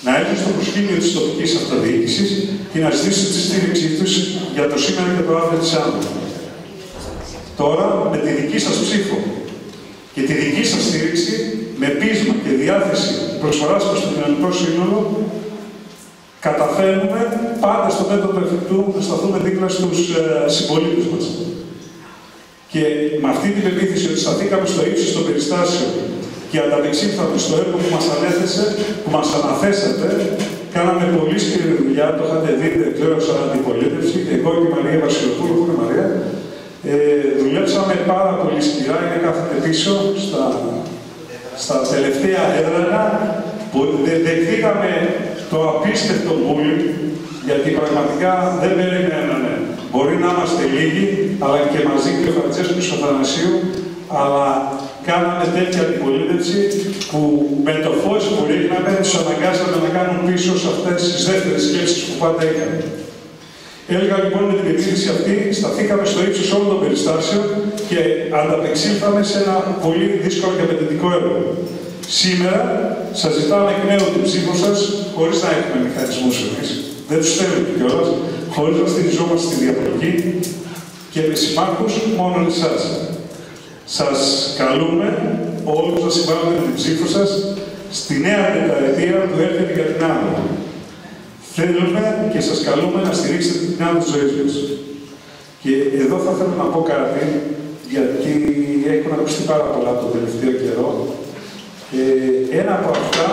Να έρθουν στο προσκήνιο της τοπικής αυτοδιοίκησης και να ζητήσουν τη στήριξή τους για το σήμερα και το αύριο της άνθρωπος. Τώρα, με τη δική σας ψήφο και τη δική σας στήριξη, με πείσμα και διάθεση προσφοράς προς το κοινωνικό σύνολο, καταφέρνουμε πάντα στο μέτωπο εφικτού να σταθούμε δίπλα στους ε, συμπολίτες μας. Και με αυτή την πεποίθηση ότι σταθήκαμε στο ύψος των περιστάσεων και ανταπεξήλθαμε στο έργο που μας ανέθεσε, που μας αναθέσατε, κάναμε πολύ σκληρή δουλειά, το είχατε δει, δεν ξέρω, σαν αντιπολίτευση, εγώ και η Μαρία Βασιλοπούλου, που είναι Μαρία, ε, δουλέψαμε πάρα πολύ σκληρά, είναι κάθεται πίσω στα, στα τελευταία έδρανα, που δεχτήκαμε το απίστευτο bullying, γιατί πραγματικά δεν περιμένανε. Μπορεί να είμαστε λίγοι, αλλά και μαζί και ο Φραντσέσκος Αθανασίου, αλλά κάναμε τέτοια αντιπολίτευση που με το φως που ρίχναμε τους αναγκάσαμε να κάνουν πίσω. ίσως αυτές τις δεύτερες σκέψεις που πάντα είχαμε. Έλεγα λοιπόν με την επίθεση αυτή, σταθήκαμε στο ύψος όλων των περιστάσεων και ανταπεξήλθαμε σε ένα πολύ δύσκολο και απαιτητικό έργο. Σήμερα σας ζητάμε εκ νέου την ψήφο σας, χωρίς να έχουμε μηχανισμούς εμείς. Δεν τους θέλουμε κιόλας, χωρίς να στηριζόμαστε στη διαπλοκή και με συμμάχους μόνο εσάς. Σας καλούμε όλους να συμβάλλετε με την ψήφο σας στη νέα δεκαετία που έρχεται για την άμυνα. Θέλουμε και σας καλούμε να στηρίξετε την άμυνα της ζωής μας. Και εδώ θα ήθελα να πω κάτι, γιατί έχουν ακουστεί πάρα πολλά το τελευταίο καιρό. Ε, ένα από αυτά,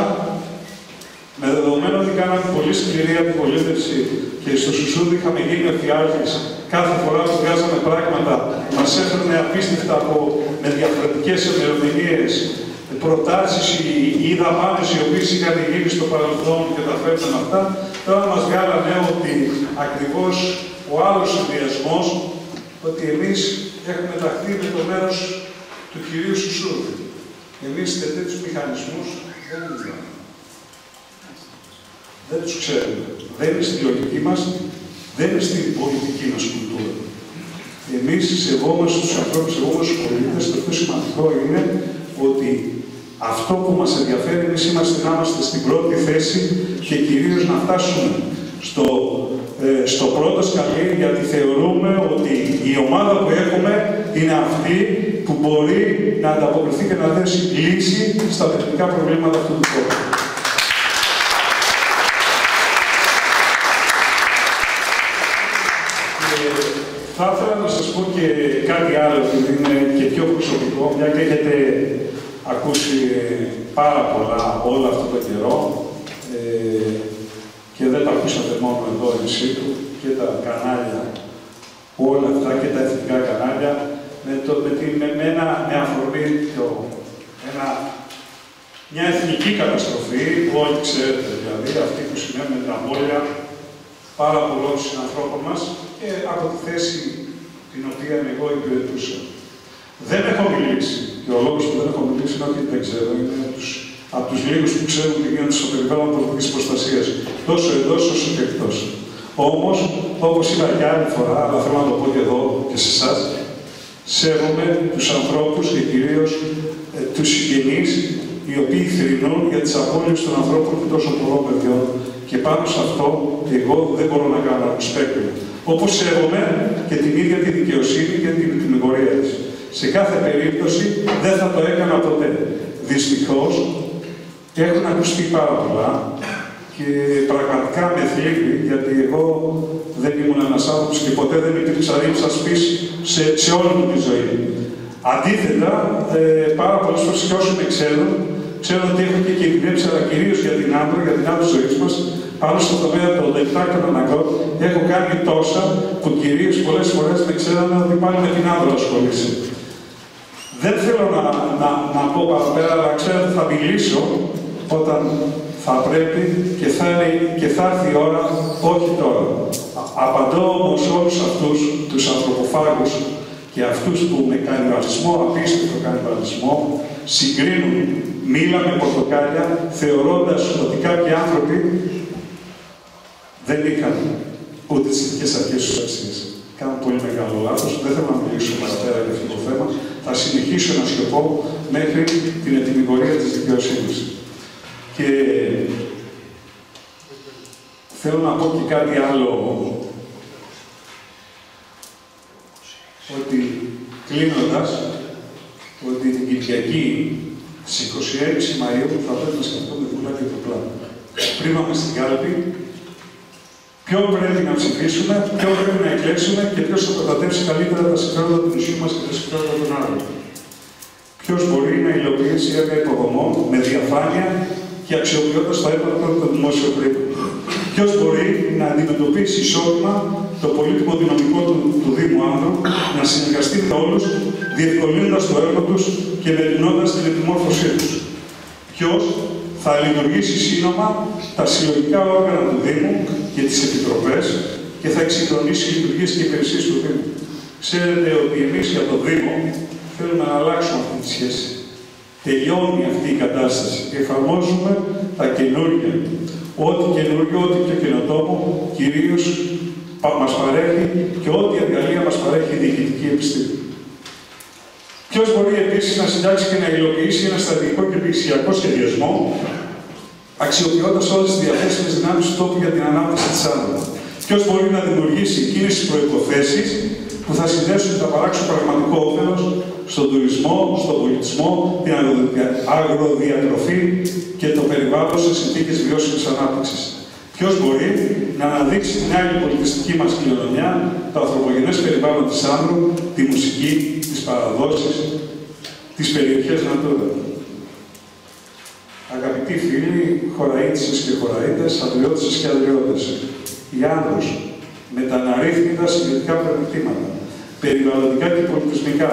με δεδομένο ότι κάναμε πολύ σκληρή αντιπολίτευση και στο Σουσούδι είχαμε γίνει εφιάλτης κάθε φορά που βγάζαμε πράγματα, μας έφερνε απίστευτα από, με διαφορετικές ημερομηνίες προτάσεις ή δαπάνες οι οποίες είχαν γίνει στο παρελθόν και τα φέρνουν αυτά. Τώρα μας βγάλανε ότι ακριβώς ο άλλος συνδυασμός, ότι εμείς έχουμε ταχθεί με το μέρος του κυρίου Σουσούδη. Εμείς τέτοιους μηχανισμούς δεν μιλάμε. Δεν τους ξέρουμε. Δεν είναι στη λογική μας, δεν είναι στην πολιτική μας κουλτούρα. Εμείς σεβόμαστε τους ανθρώπους, σεβόμαστε τους πολίτες. Το πιο σημαντικό είναι ότι αυτό που μας ενδιαφέρει εμείς είμαστε να είμαστε στην πρώτη θέση και κυρίως να φτάσουμε στο, ε, στο πρώτο σκαλί γιατί θεωρούμε ότι η ομάδα που έχουμε είναι αυτή που μπορεί να ανταποκριθεί και να δέσει λύση στα τεχνικά προβλήματα αυτού του κόσμου. Θα ήθελα να σας πω και κάτι άλλο, που είναι και πιο προσωπικό, μια και έχετε ακούσει πάρα πολλά όλο αυτό το καιρό ε, και δεν τα ακούσατε μόνο εδώ εσύ του και τα κανάλια, όλα αυτά και τα εθνικά κανάλια με, το, με, τη, με, με, ένα, με αφορμή το, ένα, μια εθνική καταστροφή που όλοι ξέρετε δηλαδή, αυτή που σημαίνει με τα απώλεια πάρα πολλών συνανθρώπων μας και από τη θέση την οποία εγώ υπηρετούσα. Δεν έχω μιλήσει. Και ο λόγος που δεν έχω μιλήσει είναι ότι δεν ξέρω. Είναι από του από τους λίγους που ξέρουν τι γίνεται στο περιβάλλον πολιτικής προστασίας. Τόσο εντός όσο και εκτός. Όμως, όπως είπα και άλλη φορά, αλλά θέλω να το πω και εδώ και σε εσάς, σέβομαι τους ανθρώπους και κυρίως ε, τους συγγενείς οι οποίοι θρυνούν για τις απώλειες των ανθρώπων και τόσο πολλών παιδιών. Και πάνω σε αυτό, εγώ δεν μπορώ να κάνω σπέκουλο. Όπως σέβομαι και την ίδια τη δικαιοσύνη και την τιμωρία της. Σε κάθε περίπτωση δεν θα το έκανα ποτέ. Δυστυχώς έχουν ακουστεί πάρα πολλά και πραγματικά με θλίβει γιατί εγώ δεν ήμουν ένας άνθρωπος και ποτέ δεν υπήρξα ρίψα σπίση σε, σε όλη μου τη ζωή. Αντίθετα, ε, πάρα πολλές φορές και όσοι με ξέρουν, ξέρουν ότι έχω και κινδυνεύσει, αλλά κυρίως για την άντρα, για την άντρα ζωής μας, πάνω στο τομέα των λεπτάκων αναγκών, έχω κάνει τόσα που κυρίως πολλές φορές με ξέρανε ότι πάλι με την άντρα ασχολήσει. Δεν θέλω να, να, να πω παραπέρα, αλλά ξέρω ότι θα μιλήσω όταν θα πρέπει και θα, είναι, και θα έρθει η ώρα, όχι τώρα. Απαντώ όμως όλους αυτούς τους ανθρωποφάγους και αυτούς που με κανιβαλισμό, απίστευτο κανιβαλισμό, συγκρίνουν μήλα με πορτοκάλια, θεωρώντας ότι κάποιοι άνθρωποι δεν είχαν ούτε τις ειδικέ αρχές του αξίε. Κάνω πολύ μεγάλο λάθος. Δεν θέλω να μιλήσω παραπέρα για αυτό το θέμα. Θα συνεχίσω να σιωπώ μέχρι την ετοιμιγορία της δικαιοσύνης. Και θέλω να πω και κάτι άλλο. Ότι κλείνοντας, ότι την Κυριακή στις 26 Μαΐου θα πρέπει να σκεφτούμε πολλά και το πλάνο. Πριν πάμε στην κάλπη, Ποιο πρέπει να ψηφίσουμε, ποιο πρέπει να εκλέξουμε και ποιος θα προστατεύσει καλύτερα τα συμφέροντα του νησιού μας και τα συμφέροντα των άλλων. Ποιος μπορεί να υλοποιήσει έργα υποδομών με διαφάνεια και αξιοποιώντας τα έπαρτα του δημόσιου χρήματος. Ποιος μπορεί να αντιμετωπίσει ισότιμα το πολύτιμο δυναμικό του, του Δήμου Άνδρου, να συνεργαστεί με όλους, διευκολύνοντας το έργο τους και μεριμνώντας την επιμόρφωσή τους. Ποιος θα λειτουργήσει σύνομα τα συλλογικά όργανα του Δήμου και τις επιτροπές και θα εξυγχρονίσει λειτουργίες και υπηρεσίες του Δήμου. Ξέρετε ότι εμείς για το Δήμο θέλουμε να αλλάξουμε αυτή τη σχέση. Τελειώνει αυτή η κατάσταση και εφαρμόζουμε τα καινούργια. ό,τι καινούριο, ό,τι πιο καινοτόμο, κυρίως μας παρέχει και ό,τι εργαλεία μας παρέχει η διοικητική επιστήμη. Ποιος μπορεί επίσης να συντάξει και να υλοποιήσει ένα στρατηγικό και πλησιακό σχεδιασμό, αξιοποιώντας όλες τις διαθέσιμες δυνάμεις του τόπου για την ανάπτυξη της άνοδο. Ποιος μπορεί να δημιουργήσει εκείνες τις προποθέσει που θα συνδέσουν και θα παράξουν πραγματικό όφελος στον τουρισμό, στον πολιτισμό, την αγροδιατροφή και το περιβάλλον σε συνθήκες βιώσιμης ανάπτυξης. Ποιος μπορεί να αναδείξει την άλλη πολιτιστική μας κληρονομιά, το ανθρωπογενές περιβάλλον της Άνδρου, τη μουσική, τις παραδόσεις, τις περιοχές Natura. Αγαπητοί φίλοι, χωραΐτισες και χωραΐτες, αδριώτησες και αδριώτες, οι άνδρους με τα αναρρύθμιτα συγκεκριτικά πλεονεκτήματα, περιβαλλοντικά και πολιτισμικά,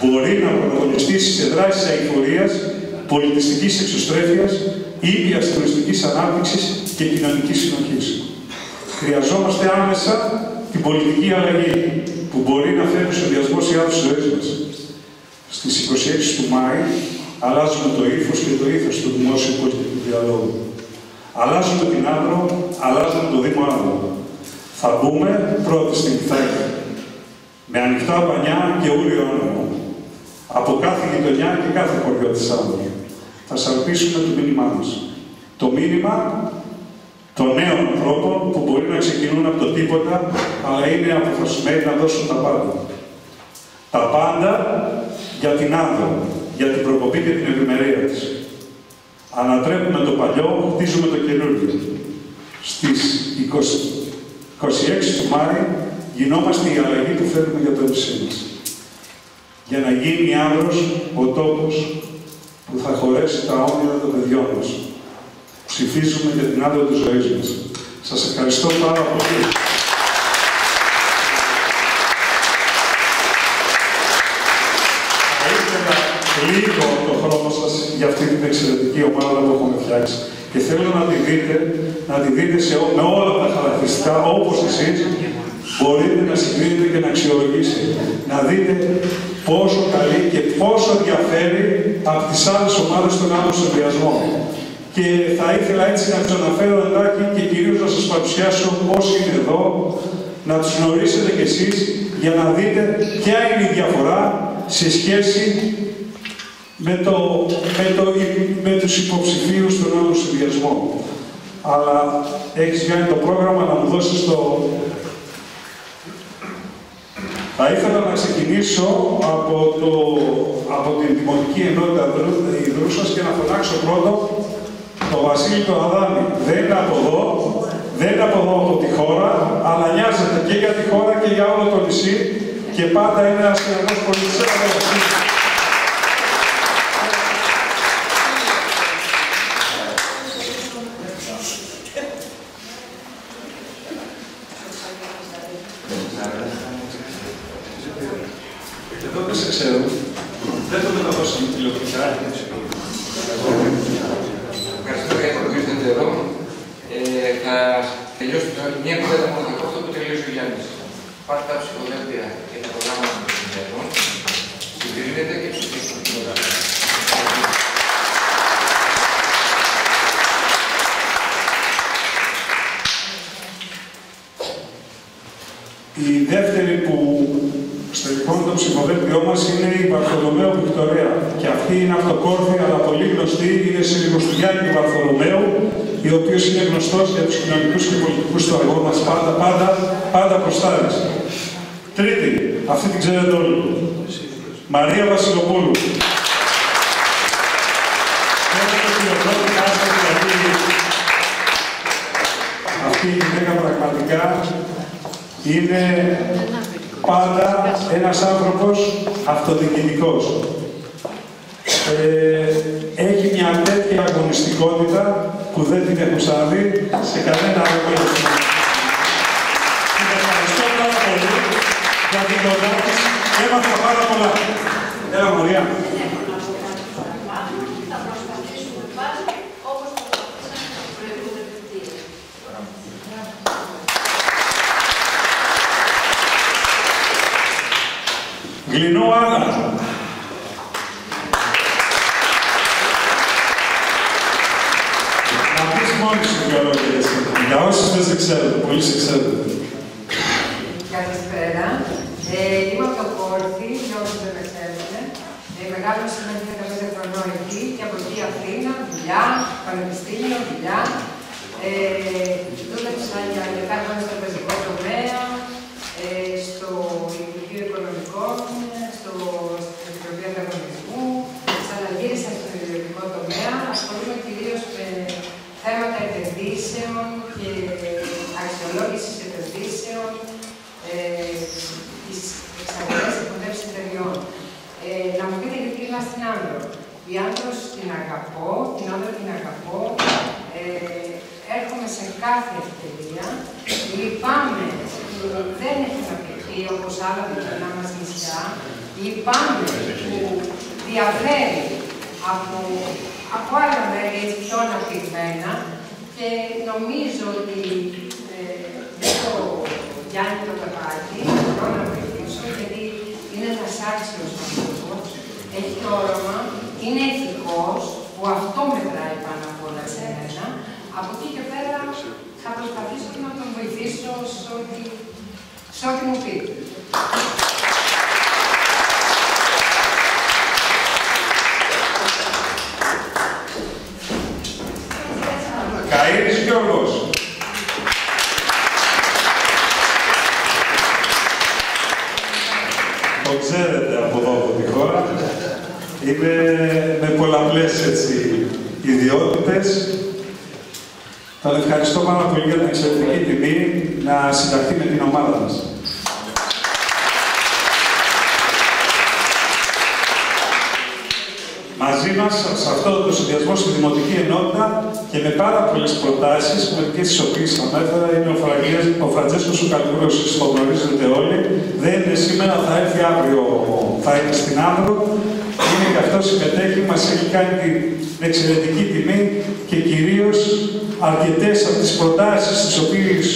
μπορεί να πρωταγωνιστήσει σε δράσεις αηφορίας, πολιτιστικής εξωστρέφειας, ήπιας τουριστικής ανάπτυξης και κοινωνικής συνοχής. Χρειαζόμαστε άμεσα την πολιτική αλλαγή που μπορεί να φέρει διασμό σε άλλους ζωές μας. Στις 26 του Μάη αλλάζουμε το ύφος και το ήθο του δημόσιου πολιτικού διαλόγου. Αλλάζουμε την άντρο, αλλάζουμε το Δήμο Άδρο. Θα μπούμε πρώτοι στην πυθάκια. Με ανοιχτά πανιά και ούριο όνομα. Από κάθε γειτονιά και κάθε χωριό της Άδρου. Θα σαρπίσουμε το μήνυμά μας. Το μήνυμα των νέων ανθρώπων που μπορεί να ξεκινούν από το τίποτα, αλλά είναι αποφασισμένοι να δώσουν τα πάντα. Τα πάντα για την άδεια, για την προκοπή και την ευημερία της. Ανατρέπουμε το παλιό, χτίζουμε το καινούργιο. Στις 26 του Μάρη γινόμαστε η αλλαγή που θέλουμε για το νησί μας. Για να γίνει άνδρος ο τόπος που θα χωρέσει τα όνειρα των παιδιών μας. Ψηφίζουμε για την άδεια της ζωής μας. Σας ευχαριστώ πάρα πολύ. λίγο το χρόνο σας για αυτή την εξαιρετική ομάδα που έχουμε φτιάξει. Και θέλω να τη δείτε, να τη δείτε σε, με όλα τα χαρακτηριστικά, όπως εσείς μπορείτε να συγκρίνετε και να αξιολογήσετε. Να δείτε πόσο καλή και πόσο διαφέρει από τις άλλες ομάδες των άλλων συνδυασμών. Και θα ήθελα έτσι να τους αναφέρω εντάχει και κυρίως να σας παρουσιάσω όσοι είναι εδώ, να τους γνωρίσετε κι εσείς για να δείτε ποια είναι η διαφορά σε σχέση με, το, με, το, με τους υποψηφίους των άλλων συνδυασμών. Αλλά έχεις κάνει το πρόγραμμα να μου δώσεις το... Θα ήθελα να ξεκινήσω από, το, από την Δημοτική Ενότητα Ιδρούσας και να φωνάξω πρώτο το Βασίλη το Αδάμι. Δεν είναι από εδώ, δεν είναι από εδώ από τη χώρα, αλλά νοιάζεται και για τη χώρα και για όλο το νησί και πάντα είναι ένας κοινωνικός πρεσβέπιό μα είναι η Βαρθολομαίου Βικτωρέα. Και αυτή είναι αυτοκόρθη, αλλά πολύ γνωστή, είναι σύλλογο του Γιάννη Βαρθολομαίου, ο οποίος είναι γνωστός για τους κοινωνικούς και πολιτικούς του αγώνα μας πάντα, πάντα, πάντα μπροστά Τρίτη, αυτή την ξέρετε όλοι. Μαρία Βασιλοπούλου. Αυτή η γυναίκα πραγματικά είναι πάντα ένας άνθρωπος αυτοδικητικός. Ε, έχει μια τέτοια αγωνιστικότητα που δεν την έχω ξαναδεί σε κανένα άλλο μέρο. Ευχαριστώ πάρα πολύ για την κοντά της. Έμαθα πάρα πολλά. Έλα, Μαρία. Γλυνό. Να πεις μόνοι σου δυο λόγια για όσους δεν σε ξέρουν, σε ξέρουν. Καλησπέρα. Ε, είμαι από το Πόρτι, για όσους δεν με ξέρουν. Ε, μεγάλο σημαίνει 15 χρονών εκεί και από εκεί Αθήνα, δουλειά, πανεπιστήμιο, δουλειά. Ε, για 10 χρόνια αγαπώ, την Άνδρο την αγαπώ. Ε, έρχομαι σε κάθε ευκαιρία. Λυπάμαι που δεν έχει αναπτυχθεί όπως άλλα δικαιωνά μας νησιά. Λυπάμαι που διαφέρει από, από άλλα μέρη έτσι πιο αναπτυγμένα και νομίζω ότι ε, με το Γιάννη το Καπάκι μπορώ να βοηθήσω γιατί είναι ένας άξιος άνθρωπος, έχει όρομα, είναι ηθικός, που αυτό μετράει πάνω απ' όλα σε μένα. Από εκεί και πέρα θα προσπαθήσω να τον βοηθήσω σε ό,τι, σε ό,τι μου πει. Καΐρης Γιώργος. Το ξέρετε από εδώ από τη χώρα. Είναι με πολλαπλές έτσι, ιδιότητες. Τον ευχαριστώ πάρα πολύ για την εξαιρετική τιμή να συνταχθεί με την ομάδα μας. Μαζί μας, σε αυτό το συνδυασμό στη Δημοτική Ενότητα και με πάρα πολλές προτάσεις, μερικές τις οποίες ανέφερα, είναι ο, Φραγίες, ο Φραντζέσκος ο Καλγούρος, το γνωρίζετε όλοι. Δεν είναι σήμερα, θα έρθει αύριο, θα είναι στην Άμβρο. Είναι και αυτός συμμετέχει, μας έχει κάνει την εξαιρετική τιμή και κυρίως αρκετές από τις προτάσεις τις οποίες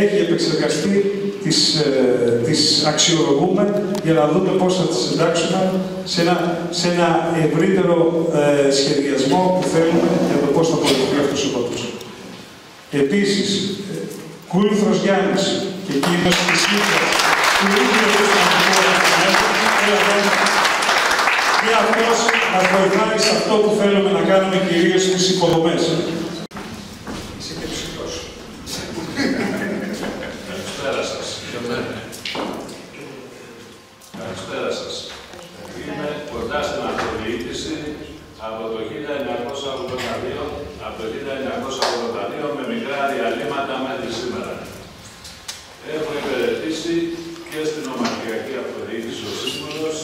έχει επεξεργαστεί, τις, ε, τις αξιολογούμε για να δούμε πώς θα τις εντάξουμε σε ένα, σε ένα ευρύτερο ε, σχεδιασμό που θέλουμε για το πώς θα προωθηθεί αυτός ο τόπος. Επίσης, ε, Κούλθρος Γιάννης και εκείνος της Ήτρας, του ίδιου του και αυτός μας βοηθάει σε αυτό που θέλουμε να κάνουμε κυρίως στις υποδομές. Είσαι και ψυχός. Καλησπέρα σας. Καλησπέρα σας. Είμαι κοντά στην αυτοδιοίκηση από το 1982, από το 1982 με μικρά διαλύματα μέχρι σήμερα. Έχω υπηρετήσει και στην Ομαρχιακή Αυτοδιοίκηση ως σύμβουλος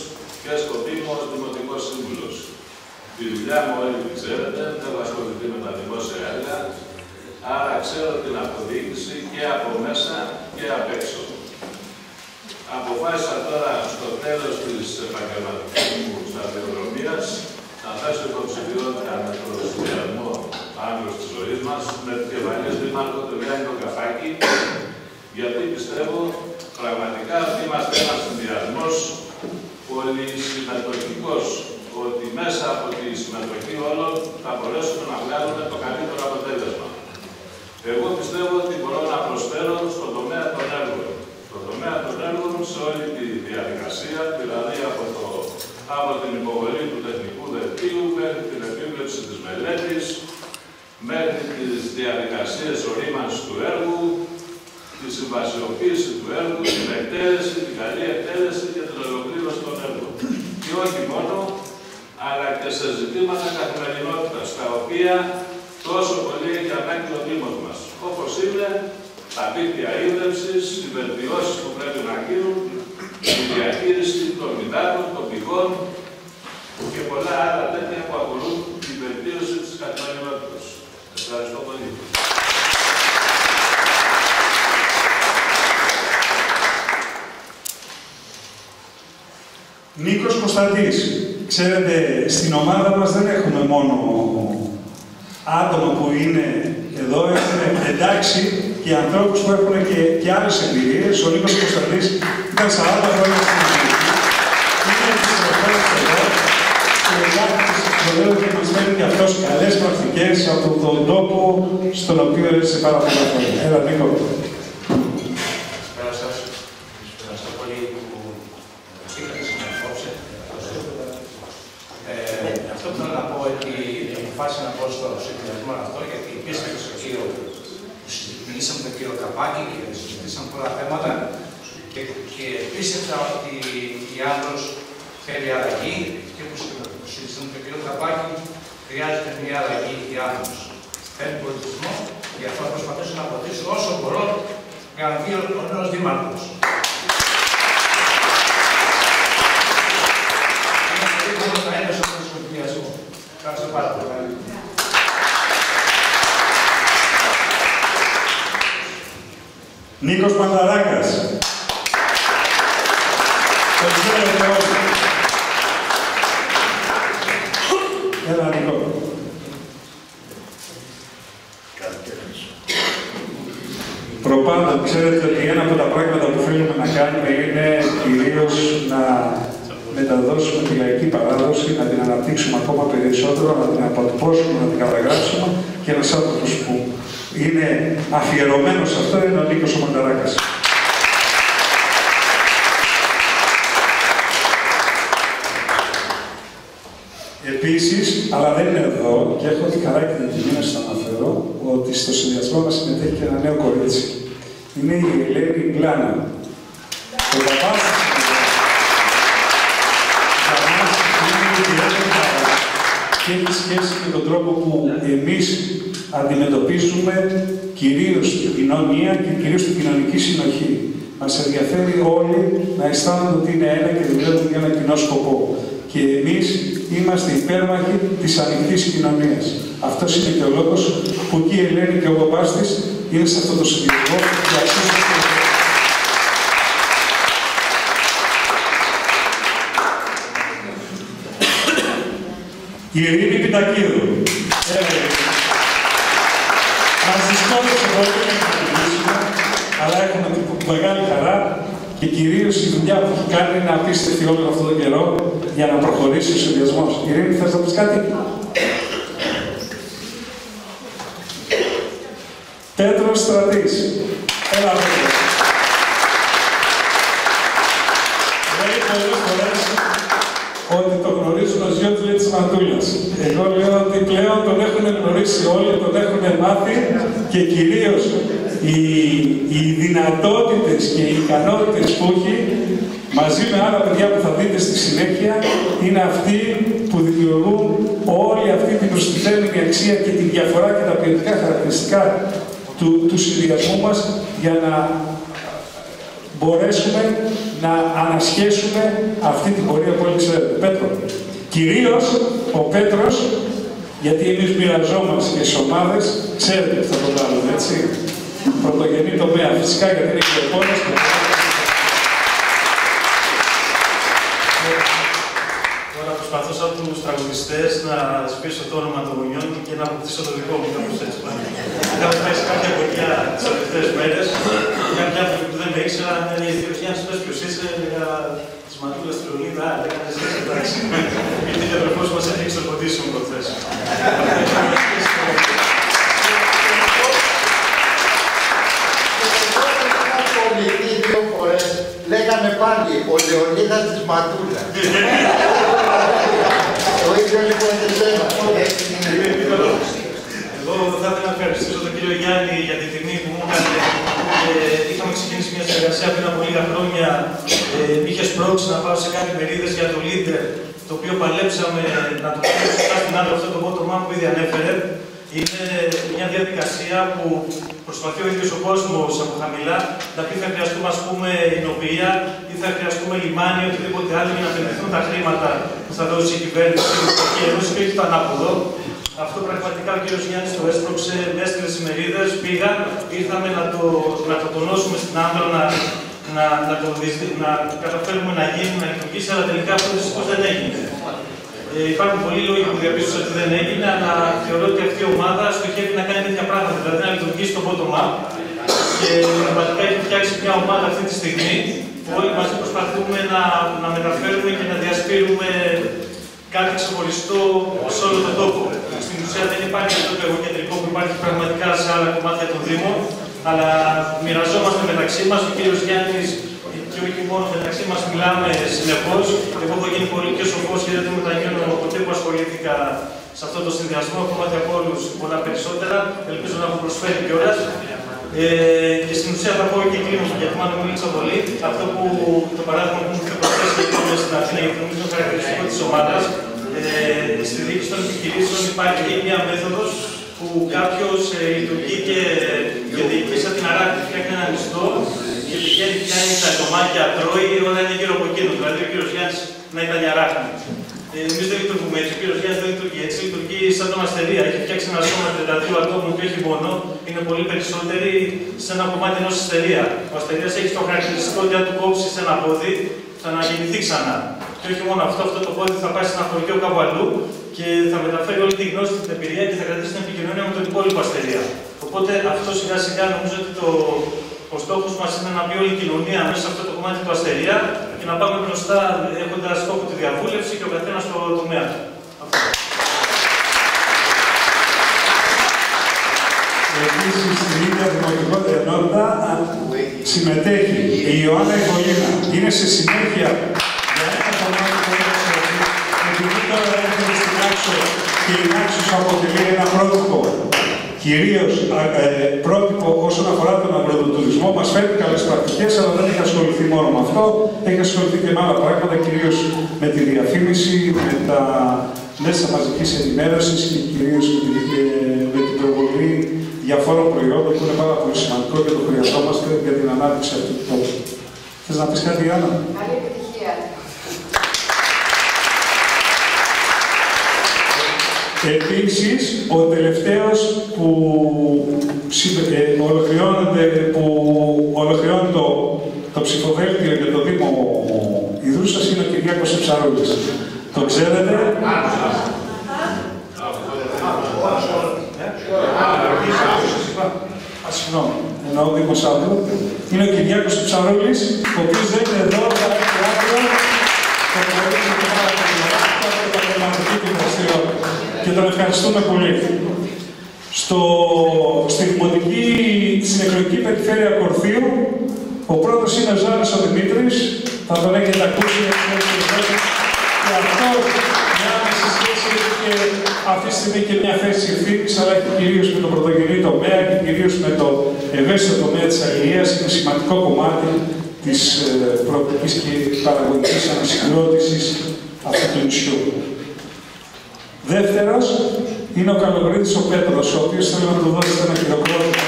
και στο Δήμο ως Δημοτικός Σύμβουλος. Τη δουλειά μου όλοι την ξέρετε, έχω ασχοληθεί με τα δημόσια έργα, άρα ξέρω την αυτοδιοίκηση και από μέσα και απ' έξω. Αποφάσισα τώρα στο τέλος της επαγγελματικής μου σταδιοδρομίας να θέσω υποψηφιότητα με το συνδυασμό άντρος της ζωής μας με την κεφαλής δήμαρχο του Γιάννη τον Καφάκη γιατί πιστεύω πραγματικά ότι είμαστε ένας συνδυασμός πολύ συμμετοχικός ότι μέσα από τη συμμετοχή όλων θα μπορέσουμε να βγάλουμε το καλύτερο αποτέλεσμα. Εγώ πιστεύω ότι μπορώ να προσφέρω στον τομέα των έργων. Στον τομέα των έργων σε όλη τη διαδικασία, δηλαδή από, το, από την υποβολή του τεχνικού δελτίου μέχρι την επίβλεψη της μελέτης, μέχρι τις διαδικασίες ορίμανσης του έργου, τη συμβασιοποίηση του έργου, την εκτέλεση, την καλή εκτέλεση και την ολοκλήρωση των έργων. Και όχι μόνο, αλλά και σε ζητήματα καθημερινότητας, τα οποία τόσο πολύ έχει ανάγκη ο Δήμος μας. Όπως είναι τα δίκτυα ίδρυυσης, οι βελτιώσεις που πρέπει να γίνουν, η διαχείριση των υδάτων, των πηγών και πολλά άλλα τέτοια που αφορούν την βελτίωση της καθημερινότητας. Ευχαριστώ πολύ. Νίκος Κωνσταντής. Ξέρετε, στην ομάδα μας δεν έχουμε μόνο άτομα που είναι εδώ, έχουμε εντάξει και ανθρώπους που έχουν και, και άλλες εμπειρίες. Ο Νίκος Κωνσταντής ήταν 40 χρόνια στην Αμερική. Είναι της εδώ και βεβαίω και μας φέρνει και αυτός καλές πρακτικές από τον τόπο στον οποίο έζησε πάρα πολλά χρόνια. Έλα, Νίκο. Καλησπέρα σας. Ευχαριστώ πολύ που ήρθατε σήμερα απόψε. Ε, αυτό που θέλω να πω είναι ότι αποφάσισα να πω στο συνδυασμό αυτό γιατί επίσκεψα στο κύριο που συζητήσαμε τον κύριο Καπάκη και συζητήσαμε πολλά θέματα και, και πίστεψα ότι η Άνδρος θέλει αλλαγή και που συζητήσαμε τον κύριο Καπάκη χρειάζεται μια αλλαγή η Άνδρος. Θέλει πολιτισμό, γι' αυτό θα προσπαθήσω να βοηθήσω όσο μπορώ για να βγει ο νέος δήμαρχος. Είμαστε λίγο να είναι στον σχολιασμό. Ευχαριστώ πάρα πολύ. Νίκος Μανταράκας. Τον ξέρετε όλοι. Έλα, Νίκο. Προπάντων, ξέρετε ότι ένα από τα πράγματα που θέλουμε να κάνουμε είναι κυρίως να μεταδώσουμε τη λαϊκή παράδοση, να την αναπτύξουμε ακόμα περισσότερο, να την αποτυπώσουμε, να την καταγράψουμε και ένας άνθρωπος που είναι αφιερωμένος σε αυτό είναι ο Νίκος ο Μανταράκας. Επίσης, αλλά δεν είναι εδώ και έχω τη χαρά και την τιμή να σας αναφέρω ότι στο συνδυασμό μας συμμετέχει και ένα νέο κορίτσι. Είναι η Ελένη Πλάνα. Ο παπάς της για μας είναι ιδιαίτερη χαρά και έχει σχέση με τον τρόπο που εμείς αντιμετωπίζουμε κυρίως την κοινωνία και κυρίως την κοινωνική συνοχή. Μας ενδιαφέρει όλοι να αισθάνονται ότι είναι ένα και δουλεύουν για ένα κοινό σκοπό. Και εμείς είμαστε υπέρμαχοι της ανοιχτής κοινωνίας. Αυτός είναι και ο λόγος που και η Ελένη και ο παπάς της είναι σε αυτό το συνδυασμό και αξίζουν στο Η Ειρήνη Πιτακίδου. Έλα, Ειρήνη. Μας δυσκόλεψε πολύ να συναντήσουμε, αλλά έχουμε την μεγάλη χαρά και κυρίως η δουλειά που έχει κάνει είναι απίστευτη όλο αυτόν τον καιρό για να προχωρήσει ο συνδυασμός. Ειρήνη, θες να πεις κάτι; Πέτρος Στρατής. Έλα, Πέτρο. Λέει πολλές φορές ότι το γνωρίζουν ως γιο του λέει της Μαντούλας. Εγώ λέω ότι πλέον τον έχουν γνωρίσει όλοι, τον έχουν μάθει και κυρίως οι, οι δυνατότητες και οι ικανότητες που έχει μαζί με άλλα παιδιά που θα δείτε στη συνέχεια είναι αυτοί που δημιουργούν όλη αυτή την προστιθέμενη αξία και τη διαφορά και τα ποιοτικά χαρακτηριστικά του, του συνδυασμού μας για να μπορέσουμε να ανασχέσουμε αυτή την πορεία που όλοι ξέρετε. Πέτρο. Κυρίως ο Πέτρος, γιατί εμείς μοιραζόμαστε και στις ομάδες, ξέρετε τι θα το κάνουμε, έτσι. Πρωτογενή τομέα, φυσικά, γιατί είναι και επόμενος προσπαθώ σαν τους τραγουδιστές να σπίσω το όνομα των γονιών και να αποκτήσω το δικό μου κάπως έτσι πάλι. Είχαμε πάει σε κάποια γωνιά τις τελευταίες μέρες. Μια μια που δεν με ήξερα, ήταν η Θεός Γιάννης, πες ποιος είσαι, έλεγα της Ματούλας στη Λολίδα, α, λέγανε εσύ, εντάξει. Γιατί ο αδερφός μας έφυγε στο ποτίσιο μου προχθές. πολιτή δύο φορές λέγαμε πάλι ο Λεωνίδας της Ματούλας. Ο ίδιος λοιπόν και σένα. Έτσι είναι. Εγώ θα ήθελα να ευχαριστήσω τον κύριο Γιάννη για την τιμή που μου έκανε. Ε, είχαμε ξεκινήσει μια συνεργασία πριν από λίγα χρόνια. Ε, με είχε σπρώξει να πάω σε κάτι μερίδες για το Leader, το οποίο παλέψαμε να το κάνουμε σωστά στην άντρα αυτό το bottom up που ήδη ανέφερε. Είναι μια διαδικασία που προσπαθεί ο ίδιος ο κόσμος από χαμηλά να πει θα χρειαστούμε ας πούμε εινοποιία ή θα χρειαστούμε λιμάνι ή οτιδήποτε άλλο για να επενδυθούν τα χρήματα που θα δώσει η κυβέρνησης και ενώ και όχι το ανάποδο. Αυτό πραγματικά ο κύριος Γιάννης το έσπρωξε, με έστειλε ημερίδες, πήγα, ήρθαμε να το, να το τονώσουμε στην άντρα, να, να, να, το, δυσ- να καταφέρουμε να γίνει, να λειτουργήσει, αλλά τελικά αυτό δυστυχώς δεν έγινε. Ε, υπάρχουν πολλοί λόγοι που διαπίστωσα ότι δεν έγινε, αλλά θεωρώ ότι αυτή η ομάδα στοχεύει να κάνει τέτοια πράγματα, δηλαδή να λειτουργήσει το bottom up. Και πραγματικά έχει φτιάξει μια ομάδα αυτή τη στιγμή που όλοι μαζί προσπαθούμε να, να μεταφέρουμε και να διασπείρουμε κάτι ξεχωριστό σε όλο τον τόπο. Στην ουσία δεν υπάρχει αυτό το εγωκεντρικό που υπάρχει πραγματικά σε άλλα κομμάτια των Δήμων, αλλά μοιραζόμαστε μεταξύ μας. Ο κύριος Γιάννης και όχι μόνο μεταξύ μας μιλάμε συνεχώς. Εγώ έχω γίνει πολύ πιο σοφός και δεν το μεταγίνω ποτέ που ασχολήθηκα σε αυτό το συνδυασμό. Έχω μάθει από όλους πολλά περισσότερα. Ελπίζω να έχω προσφέρει κιόλας. Ε, και στην ουσία θα πω και κλείνω γιατί μάλλον μίλησα πολύ. Αυτό που το παράδειγμα που μου είχε προσθέσει και στην Αθήνα για το χαρακτηριστικό της ομάδας, ε, στη διοίκηση των επιχειρήσεων υπάρχει μια μέθοδος που κάποιος ε, λειτουργεί και, και διοικείς σαν την αράκτη, φτιάχνει ένα μισθό και πηγαίνει, πιάνει τα κομμάτια, τρώει, όλα είναι γύρω από εκείνο. Δηλαδή ο κύριος Γιάννης να ήταν η αράκτη. Ε, Εμείς δεν λειτουργούμε έτσι. Ο κύριος Γιάννης δεν λειτουργεί έτσι. Λειτουργεί σαν τον αστερία. Έχει φτιάξει ένα σώμα 32 ατόμων και όχι μόνο. Είναι πολύ περισσότεροι σε ένα κομμάτι ενός αστερία. Ο αστερίας έχει το χαρακτηριστικό ότι αν του κόψεις ένα πόδι θα αναγεννηθεί ξανά. Και όχι μόνο αυτό, αυτό το πόδι θα πάει σε ένα χωριό κάπου αλλού και θα μεταφέρει όλη τη γνώση την εμπειρία και θα κρατήσει την επικοινωνία με τον υπόλοιπο αστερία. Οπότε αυτό σιγά σιγά νομίζω ότι το, ο στόχος μας είναι να μπει όλη η κοινωνία μέσα σε αυτό το κομμάτι του αστερία και να πάμε μπροστά έχοντας στόχο τη διαβούλευση και ο καθένας στο τομέα του. Επίσης στην ίδια δημοτικότητα ενότητα συμμετέχει η Ιωάννα Ιβολίνα. Είναι σε συνέχεια για ένα κομμάτι που έχει επειδή τώρα έρχεται στην άξο και η άξος αποτελεί ένα πρότυπο κυρίως ε, πρότυπο όσον αφορά τον αγροτοτουρισμό. Μας φέρνει καλές πρακτικές, αλλά δεν έχει ασχοληθεί μόνο με αυτό. Έχει ασχοληθεί και με άλλα πράγματα, κυρίως με τη διαφήμιση, με τα μέσα μαζικής ενημέρωσης και κυρίως με, με την προβολή διαφόρων προϊόντων που είναι πάρα πολύ σημαντικό και το χρειαζόμαστε για την ανάπτυξη αυτού του τόπου. Θες να πεις κάτι, Άννα; Καλή επιτυχία. Επίσης, ο τελευταίος που, ε, ολοκληρώνεται, που ολοκληρώνει το, το ψηφοδέλτιο για το Δήμο Ιδρούσας είναι ο Κυριάκος Εψαρούλης. Το ξέρετε. Α, συγγνώμη, εννοώ Δήμος Άντρου. Είναι ο Κυριάκος Ψαρούλης, ο οποίος δεν είναι εδώ, θα έχει άδειο. Θα γνωρίζει και πάρα πολύ ωραία από τα πνευματική του δραστηριότητα. Και τον ευχαριστούμε πολύ. Στο, στη Δημοτική, στην εκλογική περιφέρεια Κορθίου, ο πρώτος είναι ο Ζάρας ο Δημήτρης, θα τον έχετε ακούσει, και αυτό μια άμεση σχέση έχει και αυτή τη στιγμή και μια θέση ευθύνης, αλλά έχει κυρίως με το πρωτογενή τομέα και κυρίως με το ευαίσθητο τομέα της αλληλείας. Είναι σημαντικό κομμάτι της προοπτικής και παραγωγικής ανασυγκρότησης αυτού του νησιού. Δεύτερος είναι ο Καλογρίτης ο Πέτρος, ο οποίος θέλω να του δώσετε ένα χειροκρότημα.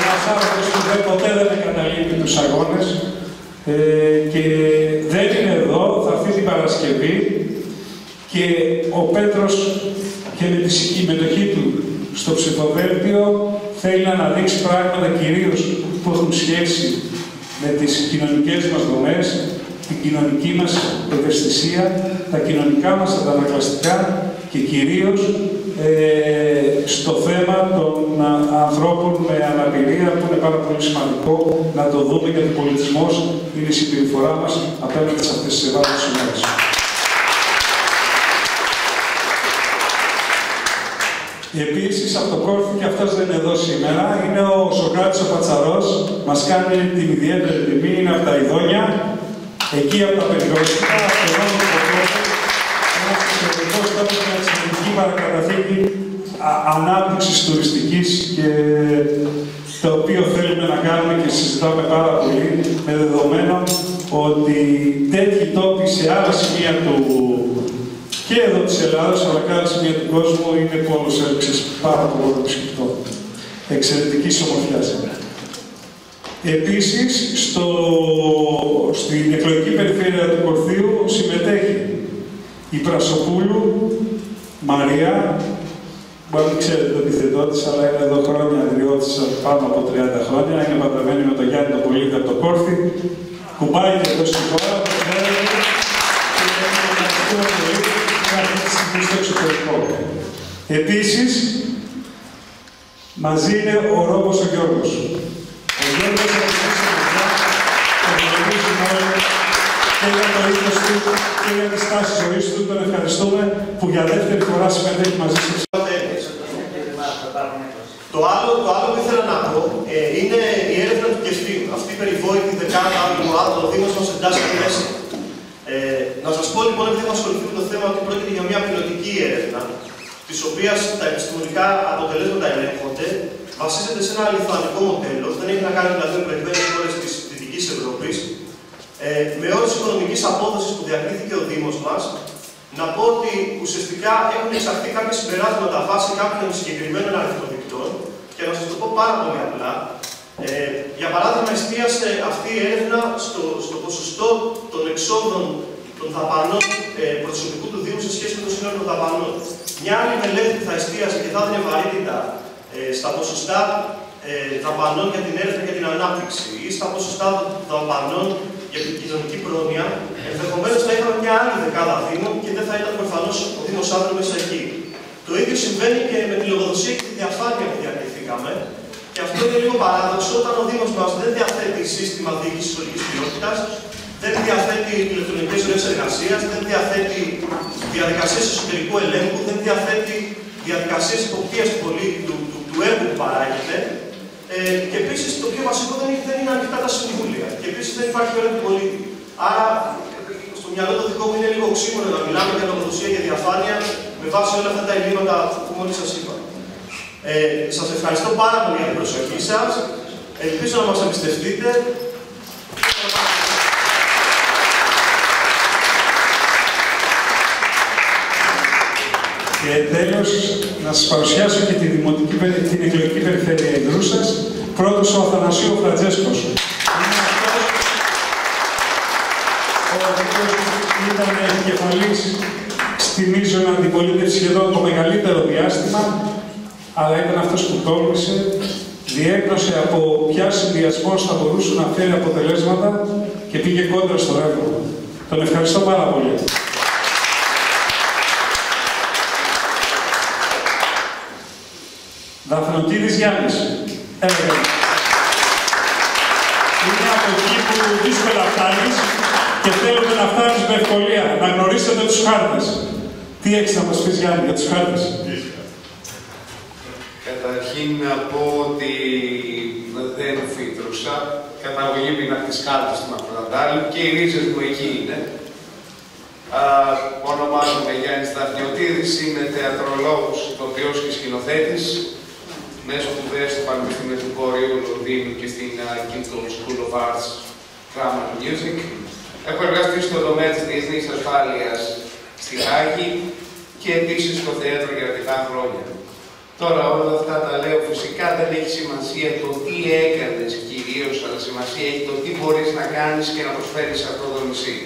Ένας άνθρωπος που δεν ποτέ δεν εγκαταλείπει τους αγώνες. Ε, και δεν είναι εδώ, θα έρθει την Παρασκευή. Και ο Πέτρος και με τη συμμετοχή του στο ψηφοδέλτιο θέλει να αναδείξει πράγματα κυρίως που έχουν σχέση με τις κοινωνικές μας δομές, την κοινωνική μας ευαισθησία, τα κοινωνικά μας αντανακλαστικά και κυρίως ε, στο θέμα των α, ανθρώπων με αναπηρία που είναι πάρα πολύ σημαντικό να το δούμε γιατί ο πολιτισμός είναι η συμπεριφορά μας απέναντι σε αυτές τις ευάλωτες ημέρες. Επίσης, από το κόρφι και αυτός δεν είναι εδώ σήμερα, είναι ο Σοκράτης ο Πατσαρός, μας κάνει την ιδιαίτερη τιμή, είναι από τα Ιδόνια, εκεί από τα περιοριστικά, από το νόμο του Κόρφι, ένας εξαιρετικός τόπος με εξαιρετική παρακαταθήκη ανάπτυξης τουριστικής και το οποίο θέλουμε να κάνουμε και συζητάμε πάρα πολύ με δεδομένο ότι τέτοιοι τόποι σε άλλα σημεία του και εδώ της Ελλάδας, αλλά και άλλα σημεία του κόσμου είναι πόλος έλξης πάρα πολύ επισκεπτό. Εξαιρετικής ομορφιάς. Επίσης, στο, στην εκλογική περιφέρεια του Κορθίου συμμετέχει η Πρασοπούλου Μαρία, Μπορεί να ξέρετε το επιθετό τη, αλλά είναι εδώ χρόνια αδριώτησα πάνω από 30 χρόνια. Είναι παντρεμένη με τον Γιάννη τον Πολίτη από το Κόρφι. Κουμπάει και εδώ στη χώρα, το ξέρετε. Και είναι σημαντικό πολύ να αυτή τη στιγμή στο εξωτερικό. Επίσης, μαζί είναι ο Ρόμπος ο Γιώργος. Ο Γιώργος από την το γνωρίζουμε όλοι και για το ήθος του και για τη στάση ζωής του. Τον ευχαριστούμε που για δεύτερη φορά συμμετέχει μαζί σας. Το άλλο, το άλλο που ήθελα να πω ε, είναι η έρευνα του Κεφτίου. Αυτή η περιβόητη δεκάδα που ο Δήμος μας εντάσσεται μέσα. Ε, να σας πω λοιπόν, επειδή έχω ασχοληθεί με το θέμα, ότι πρόκειται για μια πιλωτική έρευνα, τη οποία τα επιστημονικά αποτελέσματα ελέγχονται, βασίζεται σε ένα λιθουανικό μοντέλο, δεν έχει να κάνει δηλαδή με προηγούμενε χώρε τη Δυτικής Ευρώπης, ε, με όρους οικονομικής απόδοσης που διακρίθηκε ο Δήμος μας, να πω ότι ουσιαστικά έχουν εξαχθεί κάποια συμπεράσματα βάσει κάποιων συγκεκριμένων αριθμοδικτών και να σας το πω πάρα πολύ απλά. Ε, για παράδειγμα, εστίασε αυτή η έρευνα στο, στο ποσοστό των εξόδων των δαπανών ε, προσωπικού του Δήμου σε σχέση με το σύνολο των δαπανών. Μια άλλη μελέτη που θα εστίασε και θα έδινε βαρύτητα ε, στα ποσοστά ε, δαπανών για την έρευνα και την ανάπτυξη ή στα ποσοστά δαπανών για την κοινωνική πρόνοια, ενδεχομένως θα είχαμε μια άλλη δεκάδα Δήμων και δεν θα ήταν προφανώς ο Δήμος Άντρων μέσα εκεί. Το ίδιο συμβαίνει και με τη λογοδοσία και τη διαφάνεια που διακριθήκαμε. Και αυτό είναι λίγο παράδοξο όταν ο Δήμος μας δεν διαθέτει σύστημα διοίκησης ολική ποιότητα, δεν διαθέτει ηλεκτρονικές ροέ εργασίας, δεν διαθέτει διαδικασίες εσωτερικού ελέγχου, δεν διαθέτει διαδικασίες υποπτίας του πολίτη, του, του, του έργου που παράγεται. Ε, και επίσης το πιο βασικό δεν είναι, δεν είναι ανοιχτά τα συμβούλια. Και επίσης δεν υπάρχει ώρα του πολίτη. Άρα, στο μυαλό το δικό μου είναι λίγο οξύμορο να μιλάμε για λογοδοσία και διαφάνεια με βάση όλα αυτά τα ελλείμματα που μόλις σας είπα. Ε, σας ευχαριστώ πάρα πολύ για την προσοχή σας. Ελπίζω να μας εμπιστευτείτε. Και τέλος, να σας παρουσιάσω και τη δημοτική, την εκλογική περιφέρεια Ιδρούσας. Πρώτος ο Αθανασίου Φραντζέσκος. Ο οποίος ήταν επικεφαλής στη μείζωνα αντιπολίτευσης σχεδόν το μεγαλύτερο διάστημα, αλλά ήταν αυτός που τόλμησε, διέκρωσε από ποια συνδυασμό θα μπορούσε να φέρει αποτελέσματα και πήγε κόντρα στο ρεύμα. Τον ευχαριστώ πάρα πολύ. Δαφνοτήρης Γιάννης. Έλεγα. Είναι από εκεί που δύσκολα φτάνεις και θέλουμε να φτάνεις με ευκολία, να γνωρίσετε τους χάρτες. Τι έχεις να μας πεις Γιάννη για τους χάρτες; Καταρχήν να πω ότι δεν φύτρωσα. Καταγωγή μου είναι από τις κάρτες του Μακροντάλου και οι ρίζες μου εκεί είναι. Α, ονομάζομαι Γιάννης Σταθιωτήρης, είμαι θεατρολόγος, ηθοποιός και σκηνοθέτης μέσω σπουδαίας στο Πανεπιστήμιο του Βόρειου Λονδίνου και στην uh, Kingston School of Arts, Drama and Music. Έχω εργαστεί στο τομέα της διεθνής ασφάλειας στη Χάγη και επίσης στο θέατρο για αρκετά χρόνια. Τώρα όλα αυτά τα λέω φυσικά δεν έχει σημασία το τι έκανες κυρίως, αλλά σημασία έχει το τι μπορείς να κάνεις και να προσφέρεις σε αυτό το νησί.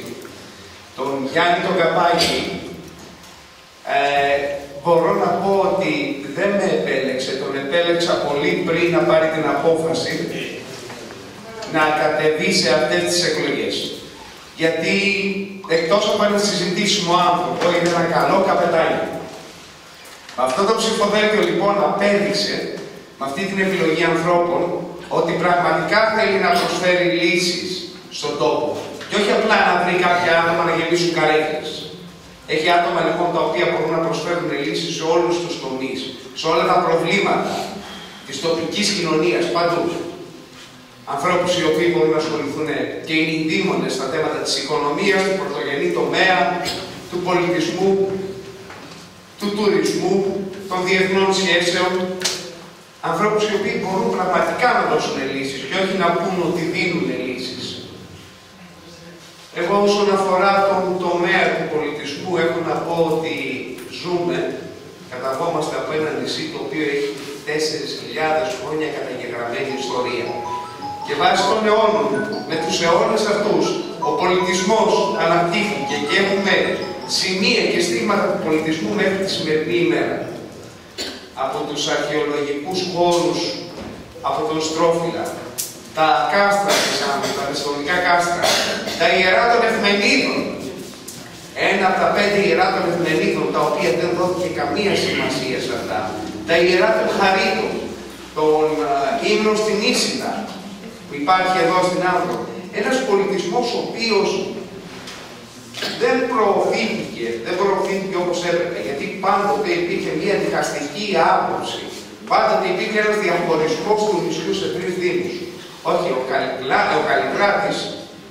Τον Γιάννη τον Καπάκη ε, μπορώ να πω ότι δεν με επέλεξε, τον επέλεξα πολύ πριν να πάρει την απόφαση να κατεβεί σε αυτές τις εκλογές. Γιατί εκτός από ένα συζητήσιμο άνθρωπο είναι ένα καλό καπετάνιο. Με αυτό το ψηφοδέλτιο λοιπόν απέδειξε, με αυτή την επιλογή ανθρώπων, ότι πραγματικά θέλει να προσφέρει λύσεις στον τόπο. Και όχι απλά να βρει κάποια άτομα να γεμίσουν καρέκλες. Έχει άτομα λοιπόν τα οποία μπορούν να προσφέρουν λύσεις σε όλους τους τομείς, σε όλα τα προβλήματα της τοπικής κοινωνίας, παντού. Ανθρώπους οι οποίοι μπορούν να ασχοληθούν και είναι ειδήμονες στα θέματα της οικονομίας, του πρωτογενή τομέα, του πολιτισμού, του τουρισμού, των διεθνών σχέσεων. Ανθρώπους οι οποίοι μπορούν πραγματικά να δώσουν λύσεις και όχι να πούν ότι δίνουν λύσεις. Εγώ όσον αφορά τον τομέα του πολιτισμού έχω να πω ότι ζούμε, καταγόμαστε από ένα νησί το οποίο έχει 4.000 χρόνια καταγεγραμμένη ιστορία. Και βάσει των αιώνων, με τους αιώνες αυτούς, ο πολιτισμός αναπτύχθηκε και έχουμε σημεία και στίγματα του πολιτισμού μέχρι τη σημερινή ημέρα. Από τους αρχαιολογικούς χώρους, από τον Στρόφυλλα, τα κάστρα της Άμμου, τα μεσογονικά κάστρα, τα ιερά των Ευμενίδων. Ένα από τα πέντε ιερά των Ευμενίδων, τα οποία δεν δόθηκε καμία σημασία σε αυτά. Τα ιερά των Χαρίτων, τον ύμνο στην Ίσιτα, που υπάρχει εδώ στην Άμμο. Ένας πολιτισμός ο οποίος δεν προωθήθηκε, δεν προωθήθηκε όπως έπρεπε, γιατί πάντοτε υπήρχε μια διχαστική άποψη. Πάντοτε υπήρχε ένας διαχωρισμός του νησιού σε τρεις δήμους. Όχι, ο, ο Καλλικράτης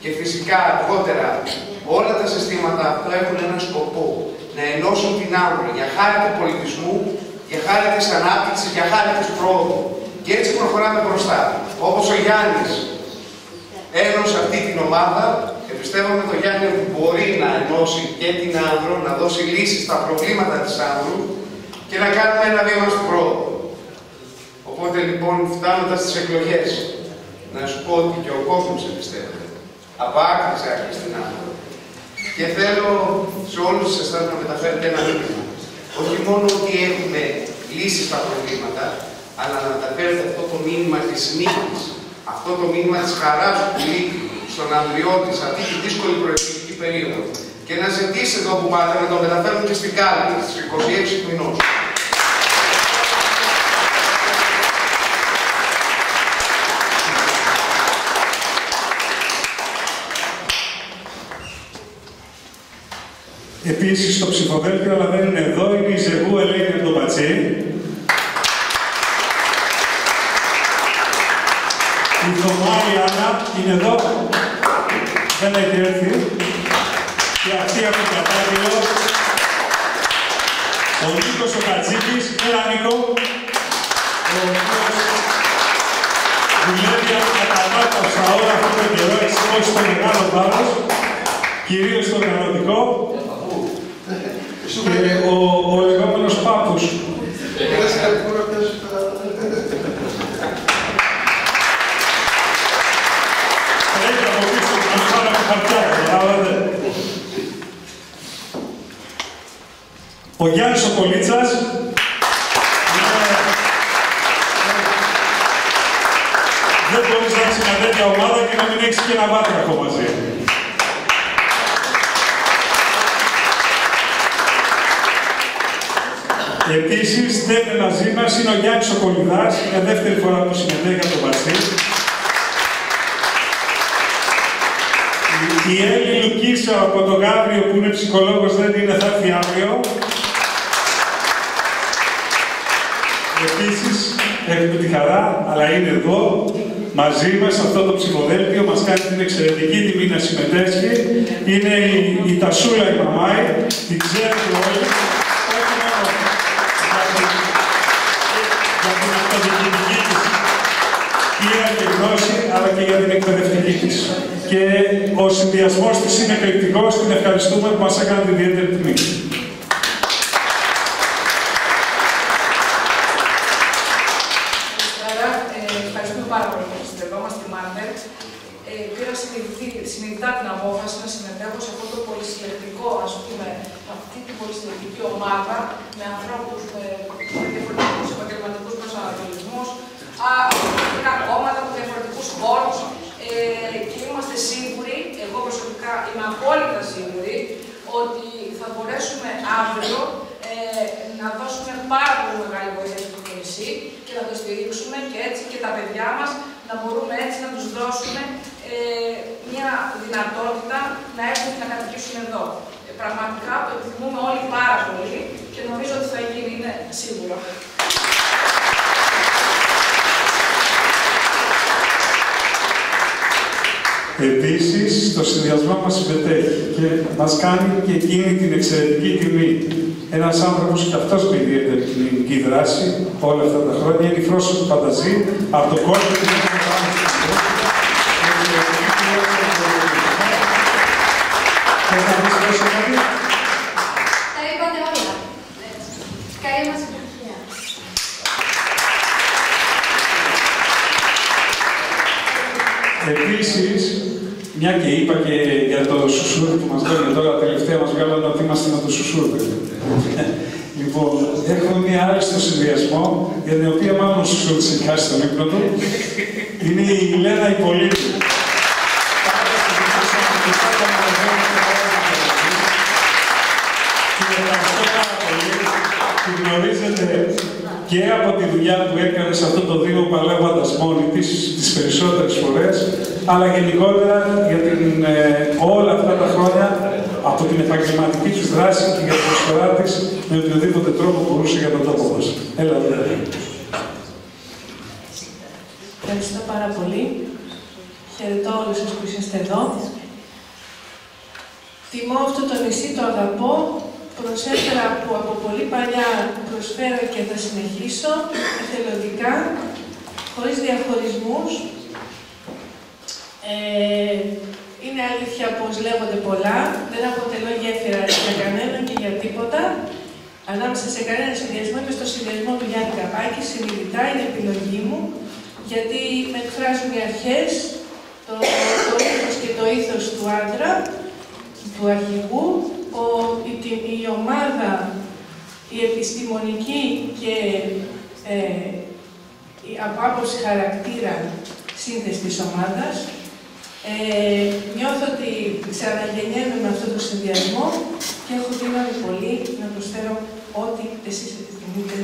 και φυσικά αργότερα όλα τα συστήματα αυτά έχουν έναν σκοπό. Να ενώσουν την άμυνα για χάρη του πολιτισμού, για χάρη της ανάπτυξης, για χάρη της πρόοδου. Και έτσι προχωράμε μπροστά. Όπως ο Γιάννης ένωσε αυτή την ομάδα και πιστεύω με τον Γιάννης ότι μπορεί να ενώσει και την Άνδρο, να δώσει λύσεις στα προβλήματα της Άνδρου και να κάνουμε ένα βήμα στην πρόοδο. Οπότε λοιπόν φτάνοντας στις εκλογές, να σου πω ότι και ο κόσμος εμπιστεύεται. Από άκρη σε άκρη στην Άνδρο. Και θέλω σε όλους εσάς να μεταφέρετε ένα μήνυμα. Όχι μόνο ότι έχουμε λύσεις στα προβλήματα, αλλά να μεταφέρετε αυτό το μήνυμα της νίκης, αυτό το μήνυμα της χαράς που λείπει στον Ανδριώτη σε αυτή τη δύσκολη προεκλογική περίοδο και να ζητήσει εδώ που πάτε να το μεταφέρουν και στην Κάλπη στις 26 του μηνός. Επίσης στο ψηφοδέλτιο, αλλά δεν είναι εδώ, είναι η Ζεγού Ελένη από τον Πατσί. Η Θωμάρη Άννα είναι εδώ. Δεν έχει έρθει. Και αυτή από το κατάγγελο. Ο Νίκος ο Κατσίκης. Έλα Νίκο. Ο οποίος δουλεύει ακαταμάταυσα όλα αυτό το καιρό. Έχει σηκώσει το μεγάλο βάρος. Κυρίως στο κανονικό. Και ο, ο λεγόμενος Πάπους. Έχει από πίσω την μασάρα με χαρτιά, καταλάβατε. Ο Γιάννης ο Κολίτσας. είναι- Δεν μπορείς να έχεις μια τέτοια ομάδα και να μην έχεις και ένα βάτραχο μαζί. Επίσης, δεν είναι μαζί μας, είναι ο Γιάννης ο Κολυδάς, είναι δεύτερη φορά που συμμετέχει από τον Βασίλη. Η Έλλη Λουκίσα από τον Γάβριο που είναι ψυχολόγος δεν είναι, θα έρθει αύριο. Επίσης, έχουμε τη χαρά, αλλά είναι εδώ, μαζί μας, αυτό το ψηφοδέλτιο, μας κάνει την εξαιρετική τιμή να συμμετέχει. Είναι η, η Τασούλα η Μαμάη, την ξέρετε όλοι. Όχι μόνο για την- για την αυτοδιοικητική της πείρα και γνώση, αλλά και για την εκπαιδευτική της. Και ο συνδυασμός της είναι εκρηκτικός, την ευχαριστούμε που μας έκανε την ιδιαίτερη τιμή. Καλησπέρα. Ε, ευχαριστούμε πάρα πολύ που είστε εδώ, μας τιμάτε. Ε, πήρα συνειδητή- συνειδητά την απόφαση να συμμετέχω σε αυτό το πολυσυλλεκτικό, ας πούμε, αυτή την πολυσυλλεκτική ομάδα με ανθρώπους με διαφορετικούς επαγγελματικούς προσανατολισμούς, α, διαφορετικά κόμματα από διαφορετικούς χώρους ε, και είμαστε σίγουροι, εγώ προσωπικά είμαι απόλυτα σίγουρη, ότι θα μπορέσουμε αύριο ε, να δώσουμε πάρα πολύ μεγάλη βοήθεια στο νησί και να το στηρίξουμε και έτσι και τα παιδιά μας να μπορούμε έτσι να τους δώσουμε ε, μια δυνατότητα να έρθουν και να κατοικήσουν εδώ. Ε, πραγματικά το επιθυμούμε όλοι πάρα πολύ και νομίζω ότι θα γίνει, είναι σίγουρο. Επίσης, στο συνδυασμό μας συμμετέχει και μας κάνει και εκείνη την εξαιρετική τιμή. Ένας άνθρωπος και αυτός με ιδιαίτερη κοινωνική δράση όλα αυτά τα χρόνια είναι η Φρόσο του Πανταζή από το κόσμο του Θες να πεις Φρόσο κάτι? Τα είπατε όλα. Καλή μας επιτυχία. Επίσης, μια και είπα και για το σουσούρι που μας λένε τώρα, τελευταία μας βγάλανε ότι είμαστε με το σουσούρι. λοιπόν, έχουμε μια άλλη στο συνδυασμό, για την οποία μάλλον ο σουσούρις έχει χάσει τον ύπνο του. Είναι η Λένα Υπολίτου. Και ευχαριστώ πάρα πολύ που γνωρίζετε και από τη δουλειά που έκανες σε αυτό το Δήμο παλεύοντας μόνη της τις περισσότερες φορές, αλλά γενικότερα για την, ε, όλα αυτά τα χρόνια από την επαγγελματική της δράση και για την προσφορά της με οποιοδήποτε τρόπο μπορούσε για τον τόπο μας. Έλα, δηλαδή. Ευχαριστώ πάρα πολύ. Χαιρετώ όλους σας που είσαστε εδώ. Τιμώ αυτό το νησί, το αγαπώ. Προσέφερα που από πολύ παλιά προσφέρω και θα συνεχίσω εθελοντικά, χωρίς διαχωρισμούς. Ε, είναι αλήθεια πως λέγονται πολλά, δεν αποτελώ γέφυρα για κανέναν και για τίποτα. Ανάμεσα σε κανένα συνδυασμό είμαι στο συνδυασμό του Γιάννη Καπάκη, συνειδητά είναι επιλογή μου, γιατί με εκφράζουν οι αρχές, το, το ήθος και το ήθος του άντρα, του αρχηγού, ο, η, η, ομάδα, η επιστημονική και ε, η απάποση χαρακτήρα σύνθεση της ομάδας. Ε, νιώθω ότι ξαναγεννιέμαι με αυτό το συνδυασμό και έχω δύναμη πολύ να προσφέρω ό,τι εσείς επιθυμείτε.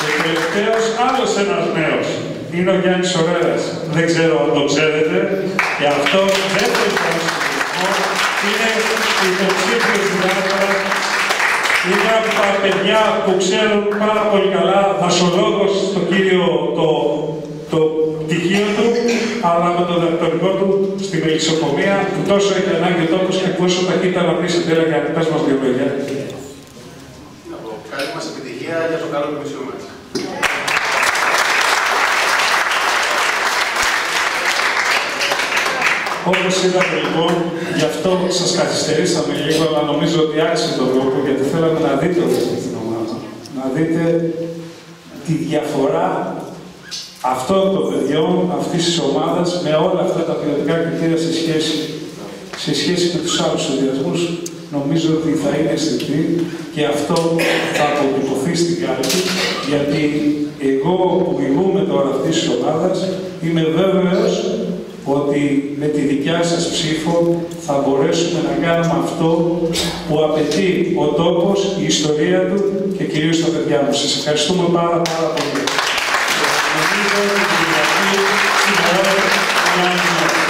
Και τελευταίος άλλος ένας νέος. Είναι ο Γιάννης Ορέρας. Δεν ξέρω αν το ξέρετε. Και αυτό δεν είναι υποψήφιος διάφορα. Είναι από τα παιδιά που ξέρουν πάρα πολύ καλά, δασολόγος στο κύριο το, το πτυχίο του, αλλά με το δακτορικό του στη μελισσοκομεία, που τόσο έχει ανάγκη ο τόπος και πόσο ταχύτητα να πεις εν τέλει, και πες μας δύο λόγια. Καλή μας επιτυχία για το καλό του μισού μας. Όπως είδατε λοιπόν, γι' αυτό σας καθυστερήσαμε λίγο, αλλά νομίζω ότι άξιζε τον τρόπο, γιατί θέλαμε να δείτε όλη αυτή την ομάδα. Να δείτε τη διαφορά αυτών των παιδιών, αυτής της ομάδας, με όλα αυτά τα ποιοτικά κριτήρια σε σχέση, σε σχέση με τους άλλους συνδυασμούς. Νομίζω ότι θα είναι αισθητή και αυτό θα αποτυπωθεί στην κάλπη, γιατί εγώ που ηγούμε τώρα αυτής της ομάδας είμαι βέβαιος ότι με τη δικιά σας ψήφο θα μπορέσουμε να κάνουμε αυτό που απαιτεί ο τόπος, η ιστορία του και κυρίως τα παιδιά μου. Σας ευχαριστούμε πάρα πάρα πολύ. Νομίζω ότι